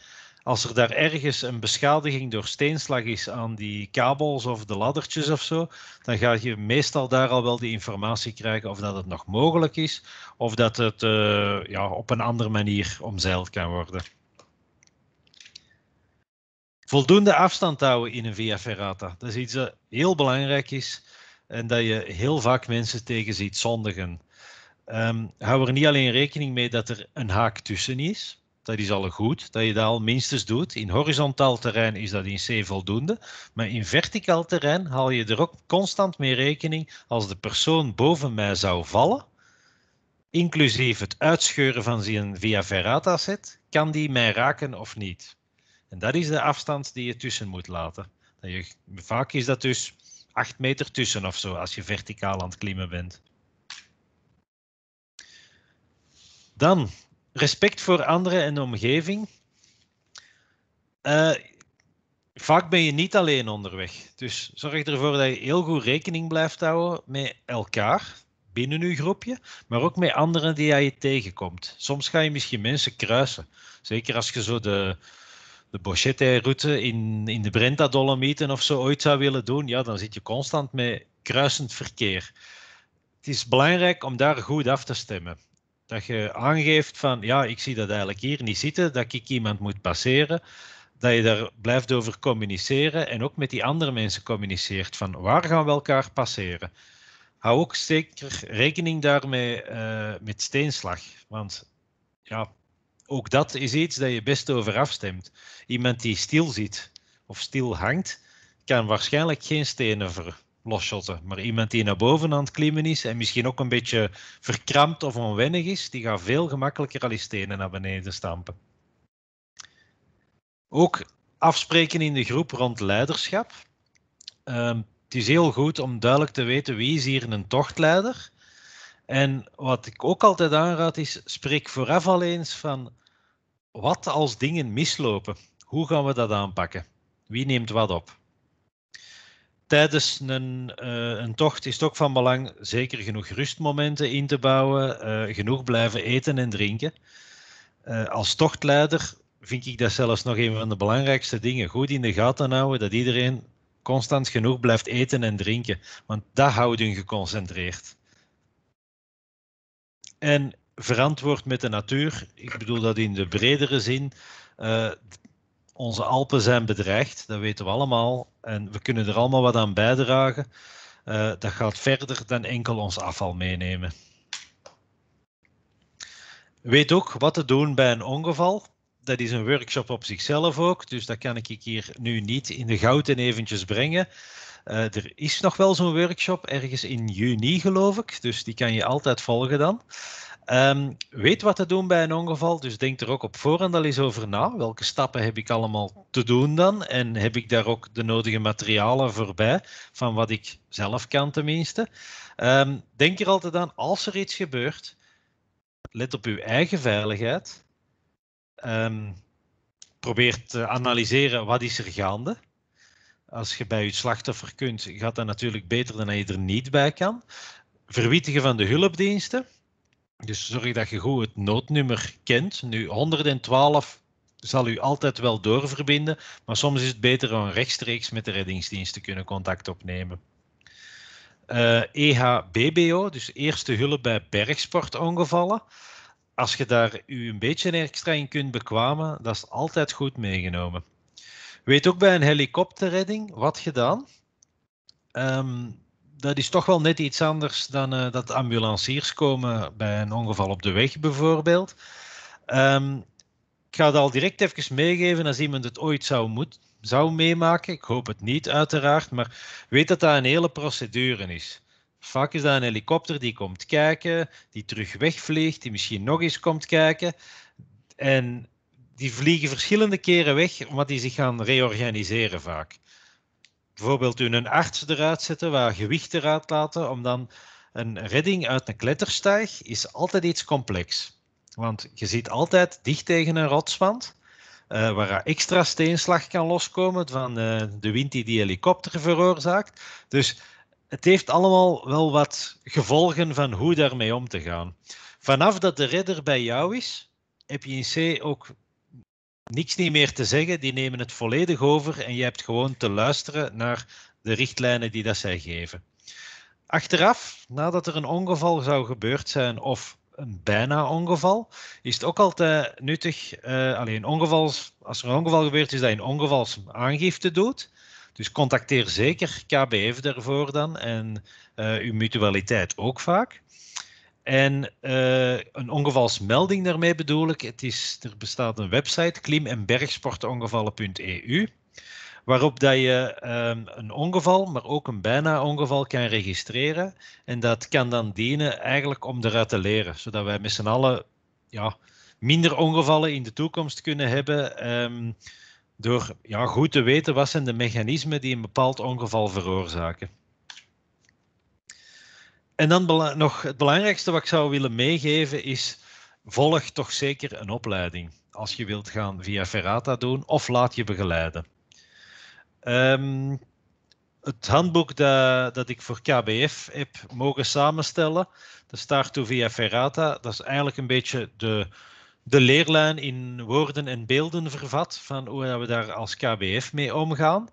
Als er daar ergens een beschadiging door steenslag is aan die kabels of de laddertjes of zo, dan ga je meestal daar al wel die informatie krijgen of dat het nog mogelijk is of dat het uh, ja, op een andere manier omzeild kan worden. Voldoende afstand houden in een via ferrata. Dat is iets dat heel belangrijk is en dat je heel vaak mensen tegen ziet zondigen. Um, hou er niet alleen rekening mee dat er een haak tussen is. Dat is al goed, dat je dat al minstens doet. In horizontaal terrein is dat in C voldoende. Maar in verticaal terrein haal je er ook constant mee rekening als de persoon boven mij zou vallen. Inclusief het uitscheuren van zijn via ferrata set, kan die mij raken of niet. En dat is de afstand die je tussen moet laten. Vaak is dat dus 8 meter tussen of zo als je verticaal aan het klimmen bent. Dan respect voor anderen en de omgeving. Uh, vaak ben je niet alleen onderweg. Dus zorg ervoor dat je heel goed rekening blijft houden met elkaar binnen je groepje, maar ook met anderen die je tegenkomt. Soms ga je misschien mensen kruisen. Zeker als je zo de, de Bochette-route in, in de Brenta-Dolomieten of zo ooit zou willen doen, ja, dan zit je constant met kruisend verkeer. Het is belangrijk om daar goed af te stemmen. Dat je aangeeft van, ja, ik zie dat eigenlijk hier niet zitten, dat ik iemand moet passeren. Dat je daar blijft over communiceren en ook met die andere mensen communiceert van waar gaan we elkaar passeren. Hou ook zeker rekening daarmee uh, met steenslag. Want ja, ook dat is iets dat je best over afstemt. Iemand die stil zit of stil hangt, kan waarschijnlijk geen stenen verlosshotten. Maar iemand die naar boven aan het klimmen is en misschien ook een beetje verkrampt of onwennig is, die gaat veel gemakkelijker al die stenen naar beneden stampen. Ook afspreken in de groep rond leiderschap. Um, het is heel goed om duidelijk te weten wie is hier een tochtleider en wat ik ook altijd aanraad is, spreek vooraf al eens van wat als dingen mislopen? Hoe gaan we dat aanpakken? Wie neemt wat op? Tijdens een, uh, een tocht is het ook van belang zeker genoeg rustmomenten in te bouwen, uh, genoeg blijven eten en drinken. Uh, als tochtleider vind ik dat zelfs nog een van de belangrijkste dingen. Goed in de gaten houden dat iedereen constant genoeg blijft eten en drinken, want dat houdt hun geconcentreerd. En verantwoord met de natuur. Ik bedoel dat in de bredere zin. Onze Alpen zijn bedreigd, dat weten we allemaal. En we kunnen er allemaal wat aan bijdragen. Uh, dat gaat verder dan enkel ons afval meenemen. Weet ook wat te doen bij een ongeval. Dat is een workshop op zichzelf ook, dus dat kan ik hier nu niet in de gouden eventjes brengen. Uh, er is nog wel zo'n workshop ergens in juni, geloof ik. Dus die kan je altijd volgen dan. Um, weet wat te doen bij een ongeval, dus denk er ook op voorhand al eens over na. Welke stappen heb ik allemaal te doen dan? En heb ik daar ook de nodige materialen voorbij, van wat ik zelf kan tenminste. Um, denk er altijd aan, als er iets gebeurt, let op uw eigen veiligheid. Um, probeer te analyseren wat is er gaande. Als je bij je slachtoffer kunt, gaat dat natuurlijk beter dan dat je er niet bij kan. Verwittigen van de hulpdiensten. Dus zorg dat je goed het noodnummer kent. Nu, 112 zal u altijd wel doorverbinden, maar soms is het beter om rechtstreeks met de reddingsdienst te kunnen contact opnemen. Uh, eh, EHBBO, dus eerste hulp bij bergsportongevallen. Als je daar u een beetje extra in kunt bekwamen, dat is altijd goed meegenomen. Weet ook bij een helikopterredding wat gedaan. Um, dat is toch wel net iets anders dan uh, dat ambulanciers komen bij een ongeval op de weg bijvoorbeeld. Um, ik ga het al direct even meegeven als iemand het ooit zou, moet, zou meemaken. Ik hoop het niet, uiteraard, maar weet dat dat een hele procedure is. Vaak is dat een helikopter die komt kijken, die terug wegvliegt, die misschien nog eens komt kijken. En die vliegen verschillende keren weg, omdat die zich gaan reorganiseren vaak. Bijvoorbeeld een arts eruit zetten, waar gewicht eruit laten, om dan een redding uit een kletterstijg is altijd iets complex. Want je zit altijd dicht tegen een rotswand, uh, waar extra steenslag kan loskomen van uh, de wind die die helikopter veroorzaakt. Dus het heeft allemaal wel wat gevolgen van hoe daarmee om te gaan. Vanaf dat de redder bij jou is, heb je in C ook niks niet meer te zeggen. Die nemen het volledig over en je hebt gewoon te luisteren naar de richtlijnen die dat zij geven. Achteraf, nadat er een ongeval zou gebeurd zijn of een bijna ongeval, is het ook altijd nuttig, uh, alleen ongevals, als er een ongeval gebeurt, is dat je een ongevalsaangifte doet. Dus contacteer zeker KBF daarvoor dan en uh, uw mutualiteit ook vaak. En uh, een ongevalsmelding daarmee bedoel ik, het is, er bestaat een website, klim- en bergsportongevallen.eu, waarop dat je um, een ongeval, maar ook een bijna ongeval kan registreren. En dat kan dan dienen eigenlijk om eruit te leren, zodat wij met z'n allen ja, minder ongevallen in de toekomst kunnen hebben. Um, door ja, goed te weten wat zijn de mechanismen die een bepaald ongeval veroorzaken. En dan nog het belangrijkste wat ik zou willen meegeven is, volg toch zeker een opleiding. Als je wilt gaan via Ferrata doen of laat je begeleiden. Um, het handboek dat, dat ik voor KBF heb mogen samenstellen, de Start to via Ferrata, dat is eigenlijk een beetje de, de leerlijn in woorden en beelden vervat van hoe we daar als KBF mee omgaan.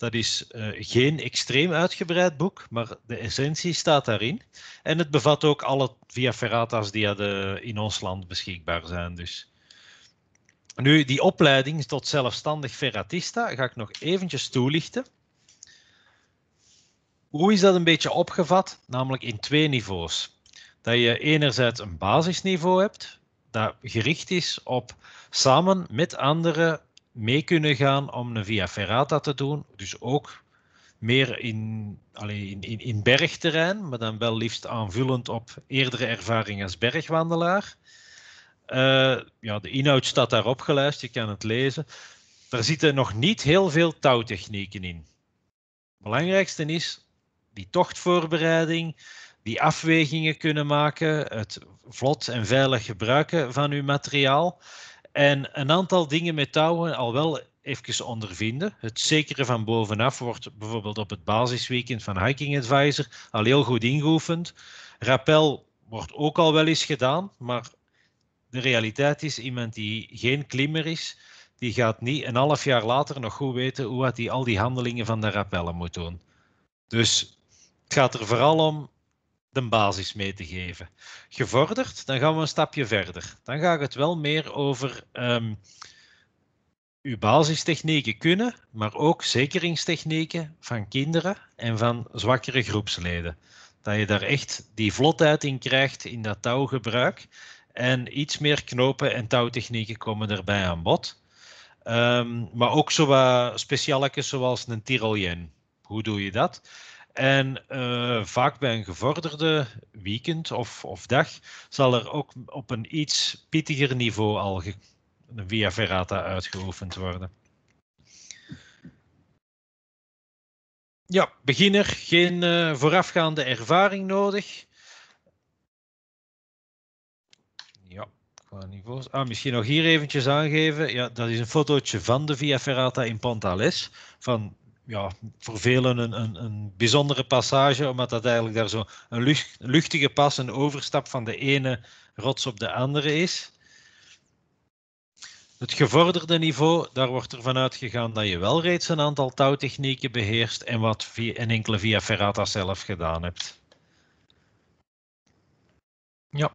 Dat is uh, geen extreem uitgebreid boek, maar de essentie staat daarin. En het bevat ook alle via ferrata's die in ons land beschikbaar zijn. Dus. Nu, die opleiding tot zelfstandig ferratista ga ik nog eventjes toelichten. Hoe is dat een beetje opgevat? Namelijk in twee niveaus. Dat je enerzijds een basisniveau hebt, dat gericht is op samen met anderen mee kunnen gaan om een via ferrata te doen. Dus ook meer in, allee, in, in, in bergterrein, maar dan wel liefst aanvullend op eerdere ervaring als bergwandelaar. Uh, ja, de inhoud staat daar opgelijst, je kan het lezen. Er zitten nog niet heel veel touwtechnieken in. Het belangrijkste is die tochtvoorbereiding, die afwegingen kunnen maken, het vlot en veilig gebruiken van uw materiaal. En een aantal dingen met touwen al wel even ondervinden. Het zekere van bovenaf wordt bijvoorbeeld op het basisweekend van Hiking Advisor al heel goed ingeoefend. Rappel wordt ook al wel eens gedaan, maar de realiteit is, iemand die geen klimmer is, die gaat niet een half jaar later nog goed weten hoe hij al die handelingen van de rappellen moet doen. Dus het gaat er vooral om de basis mee te geven. Gevorderd, dan gaan we een stapje verder. Dan gaat het wel meer over um, uw basistechnieken kunnen, maar ook zekeringstechnieken van kinderen en van zwakkere groepsleden. Dat je daar echt die vlotheid in krijgt in dat touwgebruik. En iets meer knopen en touwtechnieken komen erbij aan bod. Um, maar ook zo wat zoals een Tyrolien. Hoe doe je dat? En uh, vaak bij een gevorderde weekend of, of dag zal er ook op een iets pittiger niveau al via Ferrata uitgeoefend worden. Ja, beginner, geen uh, voorafgaande ervaring nodig. Ja, qua niveaus. Ah, misschien nog hier eventjes aangeven. Ja, dat is een fotootje van de Via Ferrata in Pontales van ja, voor velen een, een, een, bijzondere passage, omdat dat eigenlijk daar zo een lucht, luchtige pas, een overstap van de ene rots op de andere is. Het gevorderde niveau, daar wordt ervan uitgegaan dat je wel reeds een aantal touwtechnieken beheerst en wat via, en enkele via Ferrata zelf gedaan hebt. Ja.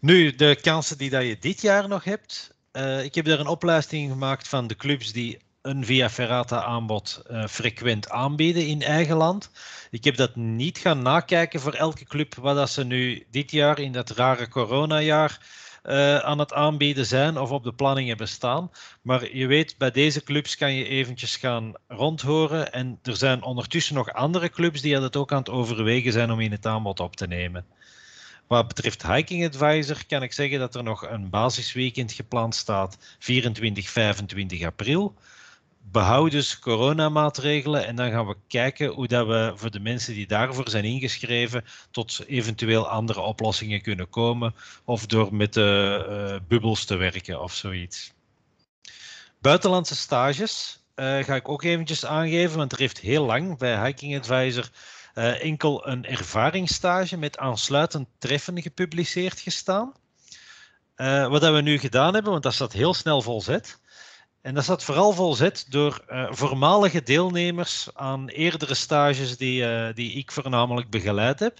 Nu, de kansen die dat je dit jaar nog hebt. Uh, ik heb daar een opleiding gemaakt van de clubs die een via Ferrata aanbod uh, frequent aanbieden in eigen land. Ik heb dat niet gaan nakijken voor elke club wat dat ze nu dit jaar in dat rare coronajaar uh, aan het aanbieden zijn of op de planning hebben staan. Maar je weet, bij deze clubs kan je eventjes gaan rondhoren. En er zijn ondertussen nog andere clubs die het ook aan het overwegen zijn om in het aanbod op te nemen. Wat betreft Hiking Advisor kan ik zeggen dat er nog een basisweekend gepland staat, 24, 25 april behoud dus coronamaatregelen en dan gaan we kijken hoe dat we voor de mensen die daarvoor zijn ingeschreven tot eventueel andere oplossingen kunnen komen of door met de uh, bubbels te werken of zoiets. Buitenlandse stages uh, ga ik ook eventjes aangeven, want er heeft heel lang bij Hiking Advisor uh, enkel een ervaringsstage met aansluitend treffen gepubliceerd gestaan. wat dat we nu gedaan hebben, want dat staat heel snel volzet, en dat zat vooral volzet door uh, voormalige deelnemers aan eerdere stages die, uh, die ik voornamelijk begeleid heb.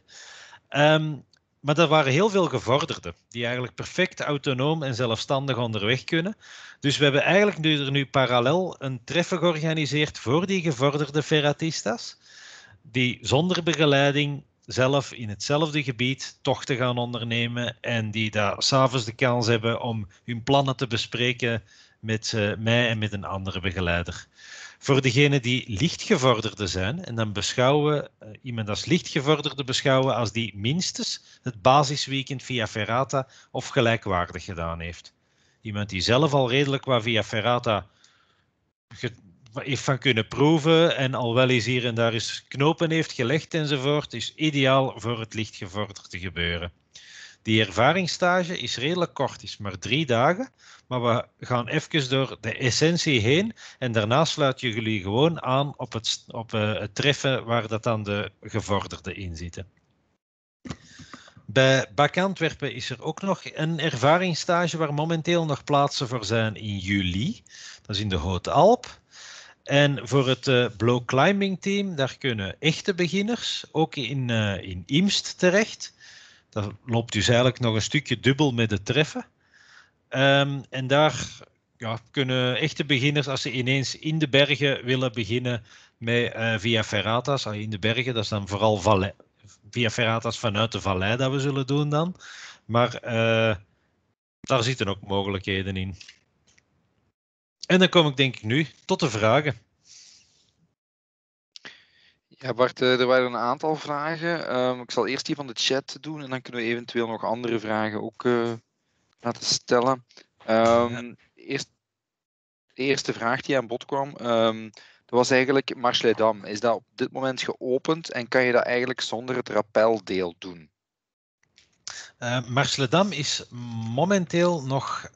Um, maar er waren heel veel gevorderden, die eigenlijk perfect autonoom en zelfstandig onderweg kunnen. Dus we hebben eigenlijk nu, er nu parallel een treffen georganiseerd voor die gevorderde ferratistas, die zonder begeleiding zelf in hetzelfde gebied tochten gaan ondernemen en die daar s'avonds de kans hebben om hun plannen te bespreken met uh, mij en met een andere begeleider. Voor degenen die lichtgevorderde zijn, en dan beschouwen we uh, iemand als lichtgevorderde beschouwen als die minstens het basisweekend via Ferrata of gelijkwaardig gedaan heeft. Iemand die zelf al redelijk wat via Ferrata heeft van kunnen proeven en al wel eens hier en daar eens knopen heeft gelegd enzovoort, is ideaal voor het lichtgevorderde gebeuren. Die ervaringsstage is redelijk kort, is maar drie dagen. Maar we gaan even door de essentie heen. En daarna sluit je jullie gewoon aan op het, op, uh, het treffen waar dat dan de gevorderden in zitten. Bij BAC Antwerpen is er ook nog een ervaringsstage waar momenteel nog plaatsen voor zijn in juli. Dat is in de Hote Alp. En voor het uh, Blow Climbing Team, daar kunnen echte beginners ook in, uh, in Imst terecht. Dat loopt dus eigenlijk nog een stukje dubbel met het treffen. Um, en daar ja, kunnen echte beginners, als ze ineens in de bergen willen beginnen met uh, via ferratas, in de bergen, dat is dan vooral via ferratas vanuit de vallei dat we zullen doen dan. Maar uh, daar zitten ook mogelijkheden in. En dan kom ik denk ik nu tot de vragen. Ja, Bart, eh, er waren een aantal vragen. Um, ik zal eerst die van de chat doen en dan kunnen we eventueel nog andere vragen ook uh, laten stellen. Um, eerst, de eerste vraag die aan bod kwam, um, dat was eigenlijk Marsledam. Is dat op dit moment geopend en kan je dat eigenlijk zonder het rappeldeel doen? Uh, Marsledam is momenteel nog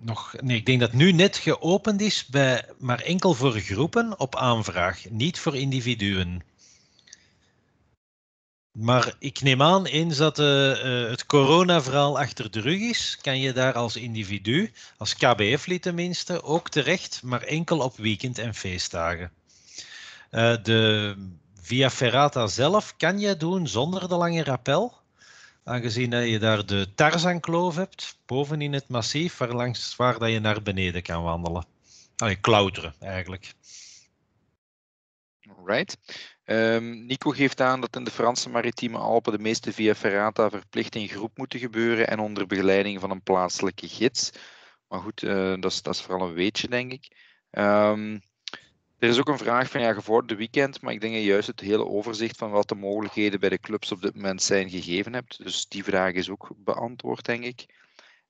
nog, nee, ik denk dat nu net geopend is, bij, maar enkel voor groepen op aanvraag, niet voor individuen. Maar ik neem aan, eens dat uh, het coronaverhaal achter de rug is, kan je daar als individu, als KBF-lid tenminste, ook terecht, maar enkel op weekend- en feestdagen. Uh, de Via Ferrata zelf kan je doen zonder de lange rappel. Aangezien je daar de Tarzankloof hebt, boven in het massief, waar, langs, waar dat je naar beneden kan wandelen. Allee, klauteren eigenlijk. Right. Um, Nico geeft aan dat in de Franse maritieme Alpen de meeste via ferrata verplicht in groep moeten gebeuren en onder begeleiding van een plaatselijke gids. Maar goed, uh, dat, is, dat is vooral een weetje, denk ik. Um, er is ook een vraag van ja, gevorderde weekend, maar ik denk dat je juist het hele overzicht van wat de mogelijkheden bij de clubs op dit moment zijn gegeven hebt. Dus die vraag is ook beantwoord, denk ik.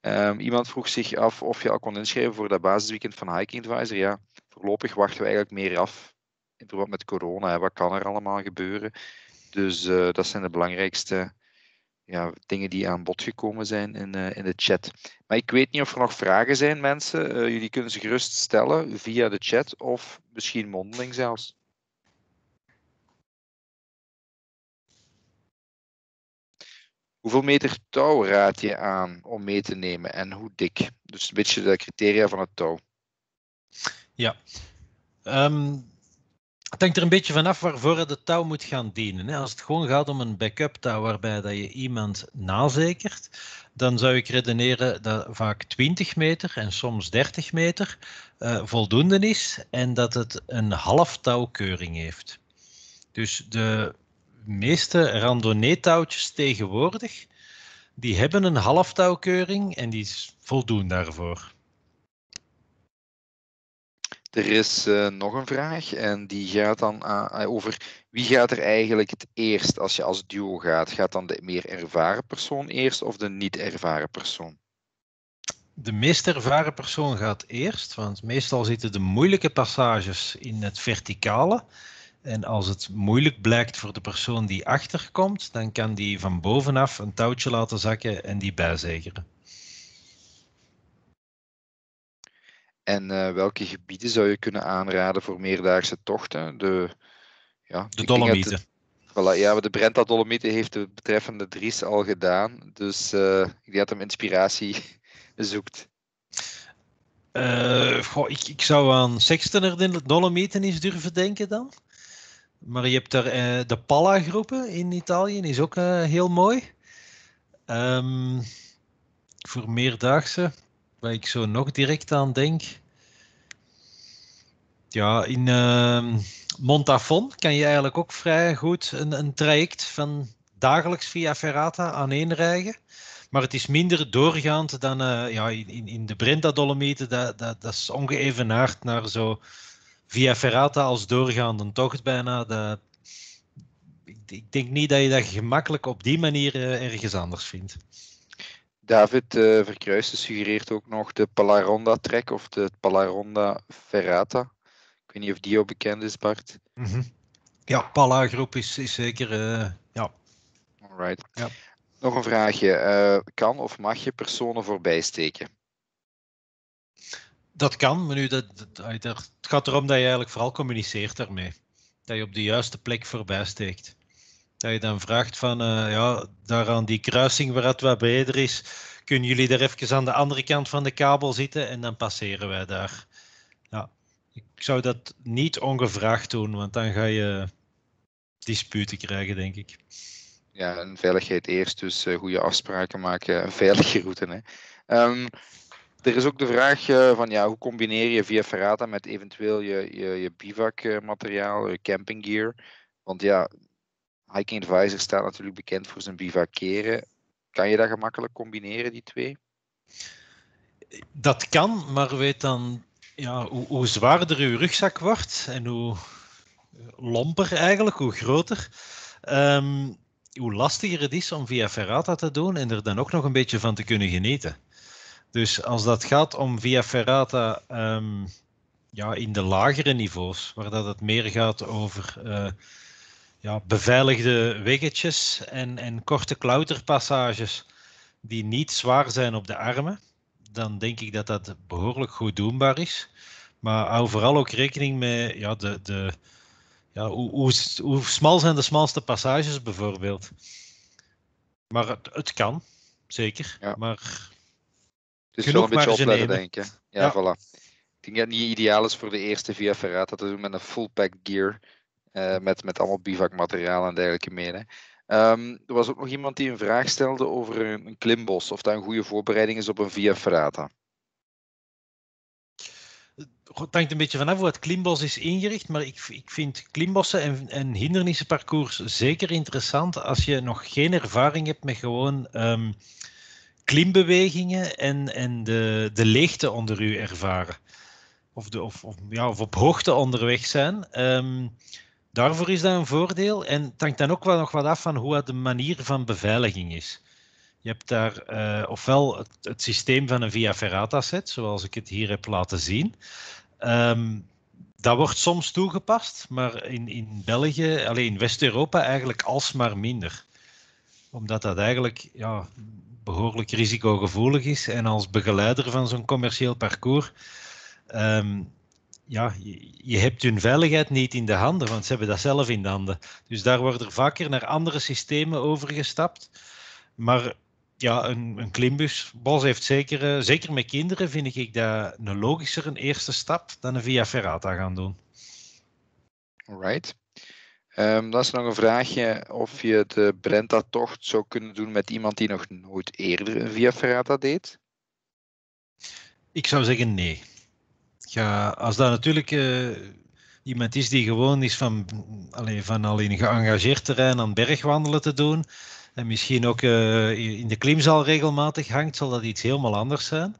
Um, iemand vroeg zich af of je al kon inschrijven voor dat basisweekend van Hiking Advisor. Ja, voorlopig wachten we eigenlijk meer af in verband met corona. Hè. Wat kan er allemaal gebeuren? Dus uh, dat zijn de belangrijkste ja, dingen die aan bod gekomen zijn in, in de chat. Maar ik weet niet of er nog vragen zijn, mensen. jullie kunnen ze gerust stellen via de chat of misschien mondeling zelfs. Hoeveel meter touw raad je aan om mee te nemen en hoe dik? Dus een beetje de criteria van het touw. Ja. Um, het hangt er een beetje vanaf waarvoor het touw moet gaan dienen. Als het gewoon gaat om een backup touw waarbij dat je iemand nazekert, dan zou ik redeneren dat vaak 20 meter en soms 30 meter uh, voldoende is en dat het een half touwkeuring heeft. Dus de meeste randonnee-touwtjes tegenwoordig, die hebben een halftouwkeuring en die voldoen daarvoor. Er is uh, nog een vraag en die gaat dan over wie gaat er eigenlijk het eerst als je als duo gaat? Gaat dan de meer ervaren persoon eerst of de niet ervaren persoon? De meest ervaren persoon gaat eerst, want meestal zitten de moeilijke passages in het verticale. En als het moeilijk blijkt voor de persoon die achterkomt, dan kan die van bovenaf een touwtje laten zakken en die bijzegeren. En uh, welke gebieden zou je kunnen aanraden voor meerdaagse tochten? De, ja, de Dolomieten. Voilà, ja, de Brenta Dolomieten heeft de betreffende Dries al gedaan. Dus uh, ik denk dat hem inspiratie <laughs> zoekt. Uh, goh, ik, ik zou aan Sextener de Dolomieten eens durven denken dan. Maar je hebt daar de Palla-groepen in Italië, is ook heel mooi. Um, voor meerdaagse, waar ik zo nog direct aan denk. Ja, in uh, Montafon kan je eigenlijk ook vrij goed een, een traject van dagelijks via Ferrata aaneenrijgen. Maar het is minder doorgaand dan uh, ja, in, in de Brenta-Dolomieten. Dat, dat, dat is ongeëvenaard naar zo via Ferrata als doorgaande tocht bijna. Ik, denk niet dat je dat gemakkelijk op die manier uh, ergens anders vindt. David uh, Verkruijsen suggereert ook nog de Palaronda-trek of de Palaronda Ferrata. Ik weet niet of die ook bekend is, Bart. Mm -hmm. Ja, Pala-groep is, is zeker. Uh, ja. Alright. Ja. Nog een vraagje. kan of mag je personen voorbij steken? Dat kan, maar nu dat, dat, het gaat erom dat je eigenlijk vooral communiceert daarmee. Dat je op de juiste plek voorbij steekt. Dat je dan vraagt van, uh, ja, daar aan die kruising waar het wat breder is, kunnen jullie er even aan de andere kant van de kabel zitten en dan passeren wij daar. Ik zou dat niet ongevraagd doen, want dan ga je disputen krijgen, denk ik. Ja, en veiligheid eerst, dus uh, goede afspraken maken, een veilige route. Hè. Um, er is ook de vraag uh, van ja, hoe combineer je via Ferrata met eventueel je, je, je bivakmateriaal, je campinggear. Want ja, Hiking Advisor staat natuurlijk bekend voor zijn bivakeren. Kan je dat gemakkelijk combineren, die twee? Dat kan, maar weet dan ja, hoe, zwaarder je rugzak wordt en hoe lomper eigenlijk, hoe groter, um, hoe lastiger het is om via Ferrata te doen en er dan ook nog een beetje van te kunnen genieten. Dus als dat gaat om via Ferrata um, ja, in de lagere niveaus, waar dat het meer gaat over uh, ja, beveiligde weggetjes en, en korte klauterpassages die niet zwaar zijn op de armen, dan denk ik dat dat behoorlijk goed doenbaar is. Maar hou vooral ook rekening met ja, de, de, ja, hoe, hoe, hoe smal zijn de smalste passages bijvoorbeeld. Maar het, het kan, zeker. Ja. Maar dus Genoeg wel een beetje opletten, denk ik. Ja, ja, voilà. Ik denk dat het niet ideaal is voor de eerste via Ferrata te doen met een full pack gear. Uh, met, met allemaal bivakmateriaal en dergelijke meer. Um, er was ook nog iemand die een vraag stelde over een, klimbos. Of dat een goede voorbereiding is op een via Ferrata. Het hangt een beetje vanaf hoe het klimbos is ingericht, maar ik, ik vind klimbossen en, en hindernissenparcours zeker interessant als je nog geen ervaring hebt met gewoon um, klimbewegingen en, en de, de leegte onder u ervaren. Of, de, of, ja, of op hoogte onderweg zijn. Um, daarvoor is dat een voordeel. En het hangt dan ook wel nog wat af van hoe de manier van beveiliging is. Je hebt daar uh, ofwel het, systeem van een Via Ferrata set, zoals ik het hier heb laten zien. Um, dat wordt soms toegepast, maar in, in België, alleen in West-Europa eigenlijk alsmaar minder. omdat dat eigenlijk ja, behoorlijk risicogevoelig is. En als begeleider van zo'n commercieel parcours, ehm, ja, je, je, hebt hun veiligheid niet in de handen, want ze hebben dat zelf in de handen. Dus daar wordt er vaker naar andere systemen overgestapt. Maar ja, een, een klimbus, Bos heeft zeker, uh, zeker met kinderen, vind ik dat een logischer een eerste stap dan een via ferrata gaan doen. Alright. Um, dan is nog een vraagje of je de Brenta-tocht zou kunnen doen met iemand die nog nooit eerder een Via Ferrata deed? Ik zou zeggen nee. Ja, als dat natuurlijk uh, iemand is die gewoon is van, alleen, van al in geëngageerd terrein aan bergwandelen te doen en misschien ook uh, in de klimzaal regelmatig hangt, zal dat iets helemaal anders zijn.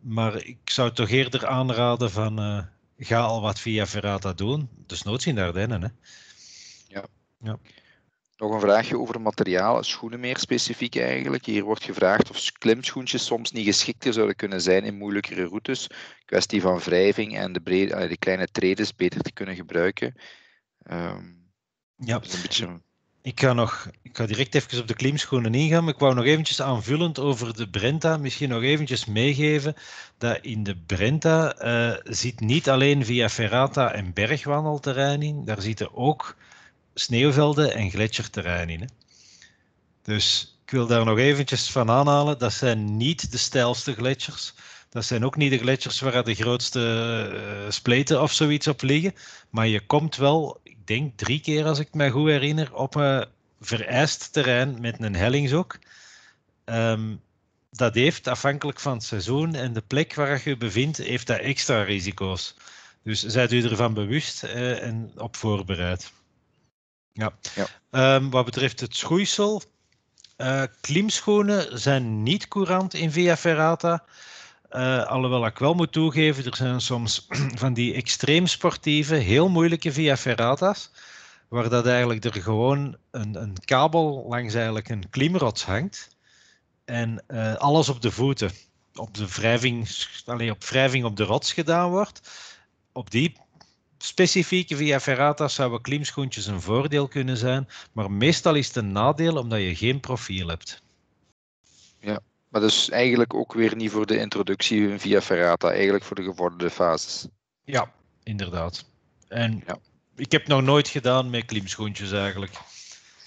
Maar ik zou toch eerder aanraden van uh, ga al wat via Ferrata doen. Dus nooit in de Ardennen. Hè. Ja. ja. Nog een vraagje over materiaal, schoenen meer specifiek eigenlijk. Hier wordt gevraagd of klimschoentjes soms niet geschikter zouden kunnen zijn in moeilijkere routes. Kwestie van wrijving en de, brede, de kleine tredes beter te kunnen gebruiken. Um, ja. een beetje... Ik ga, nog, ik ga direct even op de klimschoenen ingaan. Maar ik wou nog eventjes aanvullend over de Brenta misschien nog eventjes meegeven dat in de Brenta uh, zit niet alleen via Ferrata en bergwandelterrein in, daar zitten ook sneeuwvelden en gletsjerterrein in. Hè. Dus ik wil daar nog eventjes van aanhalen, dat zijn niet de steilste gletsjers. Dat zijn ook niet de gletsjers waar de grootste uh, spleten of zoiets op liggen. Maar je komt wel, ik denk drie keer als ik me goed herinner, op een vereist terrein met een hellingzok. Um, dat heeft, afhankelijk van het seizoen en de plek waar je je bevindt, heeft dat extra risico's. Dus zijt u ervan bewust uh, en op voorbereid. Ja. ja. Um, wat betreft het schoeisel, uh, klimschoenen zijn niet courant in Via Ferrata. Uh, alhoewel ik wel moet toegeven, er zijn soms <clears throat> van die extreem sportieve, heel moeilijke Via Ferrata's, waar dat eigenlijk er gewoon een, een kabel langs eigenlijk een klimrots hangt en uh, alles op de voeten, op de wrijving, alleen op wrijving op de rots gedaan wordt. Op die specifieke via Ferrata zouden klimschoentjes een voordeel kunnen zijn, maar meestal is het een nadeel omdat je geen profiel hebt. Ja, maar dus eigenlijk ook weer niet voor de introductie via Ferrata, eigenlijk voor de gevorderde fases. Ja, inderdaad. En ja. ik heb nog nooit gedaan met klimschoentjes eigenlijk.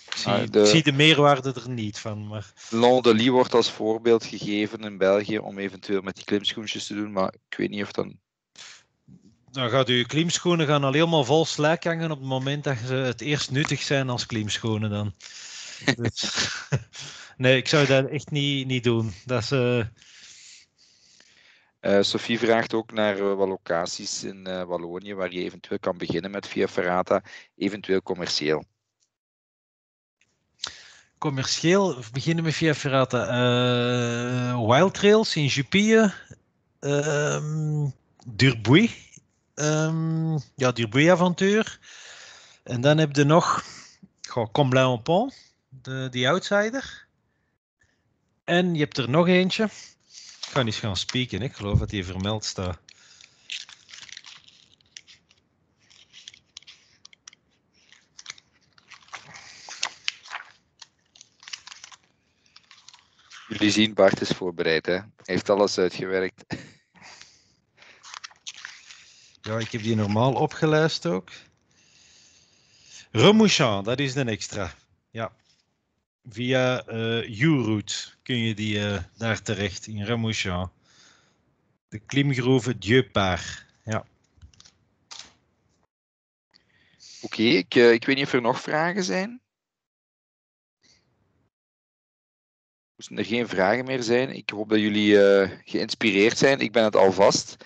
Ik zie, ah, de... ik zie de meerwaarde er niet van. Maar... Londelie wordt als voorbeeld gegeven in België om eventueel met die klimschoentjes te doen, maar ik weet niet of dan dan gaat je klimschoenen gaan al helemaal vol slijk hangen op het moment dat ze het eerst nuttig zijn als klimschoenen dan. <laughs> Dus, <laughs> nee, ik zou dat echt niet, niet doen. Dat is, uh... Uh, Sophie vraagt ook naar uh, wat locaties in Wallonië waar je eventueel kan beginnen met Via Ferrata, eventueel commercieel. Commercieel beginnen met Via Ferrata. Wild Trails in Jupille, ehm, Durbuy Um, ja, Durbouy-avontuur. En dan heb je nog goh, Comblain en Pont, de, die outsider. En je hebt er nog eentje. Ik ga niet gaan spieken, ik geloof dat die vermeld staat. Jullie zien, Bart is voorbereid, hè? Heeft alles uitgewerkt. Ja, ik heb die normaal opgelijst ook. Remouchant, dat is een extra. Ja. Via uh, U-route kun je die uh, daar terecht in Remouchant. De klimgroeven Dieupart. Ja. Oké, ik, uh, ik weet niet of er nog vragen zijn. Moesten er geen vragen meer zijn. Ik hoop dat jullie geïnspireerd zijn. Ik ben het alvast.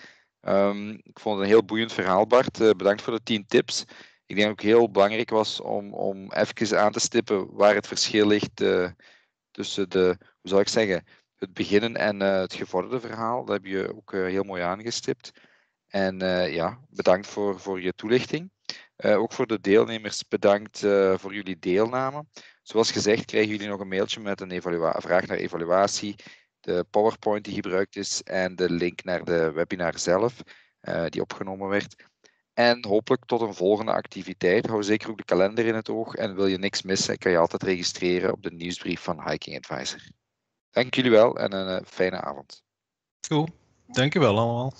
Um, ik vond het een heel boeiend verhaal, Bart. Uh, bedankt voor de 10 tips. Ik denk ook heel belangrijk was om, om even aan te stippen waar het verschil ligt uh, tussen de, hoe zou ik zeggen, het beginnen en uh, het gevorderde verhaal. Dat heb je ook heel mooi aangestipt. En ja, bedankt voor, voor je toelichting. ook voor de deelnemers, bedankt voor jullie deelname. Zoals gezegd krijgen jullie nog een mailtje met een vraag naar evaluatie de PowerPoint die gebruikt is en de link naar de webinar zelf, uh, die opgenomen werd. En hopelijk tot een volgende activiteit. Hou zeker ook de kalender in het oog. En wil je niks missen, kan je altijd registreren op de nieuwsbrief van Hiking Advisor. Dank jullie wel en een fijne avond. Goed, dankjewel allemaal.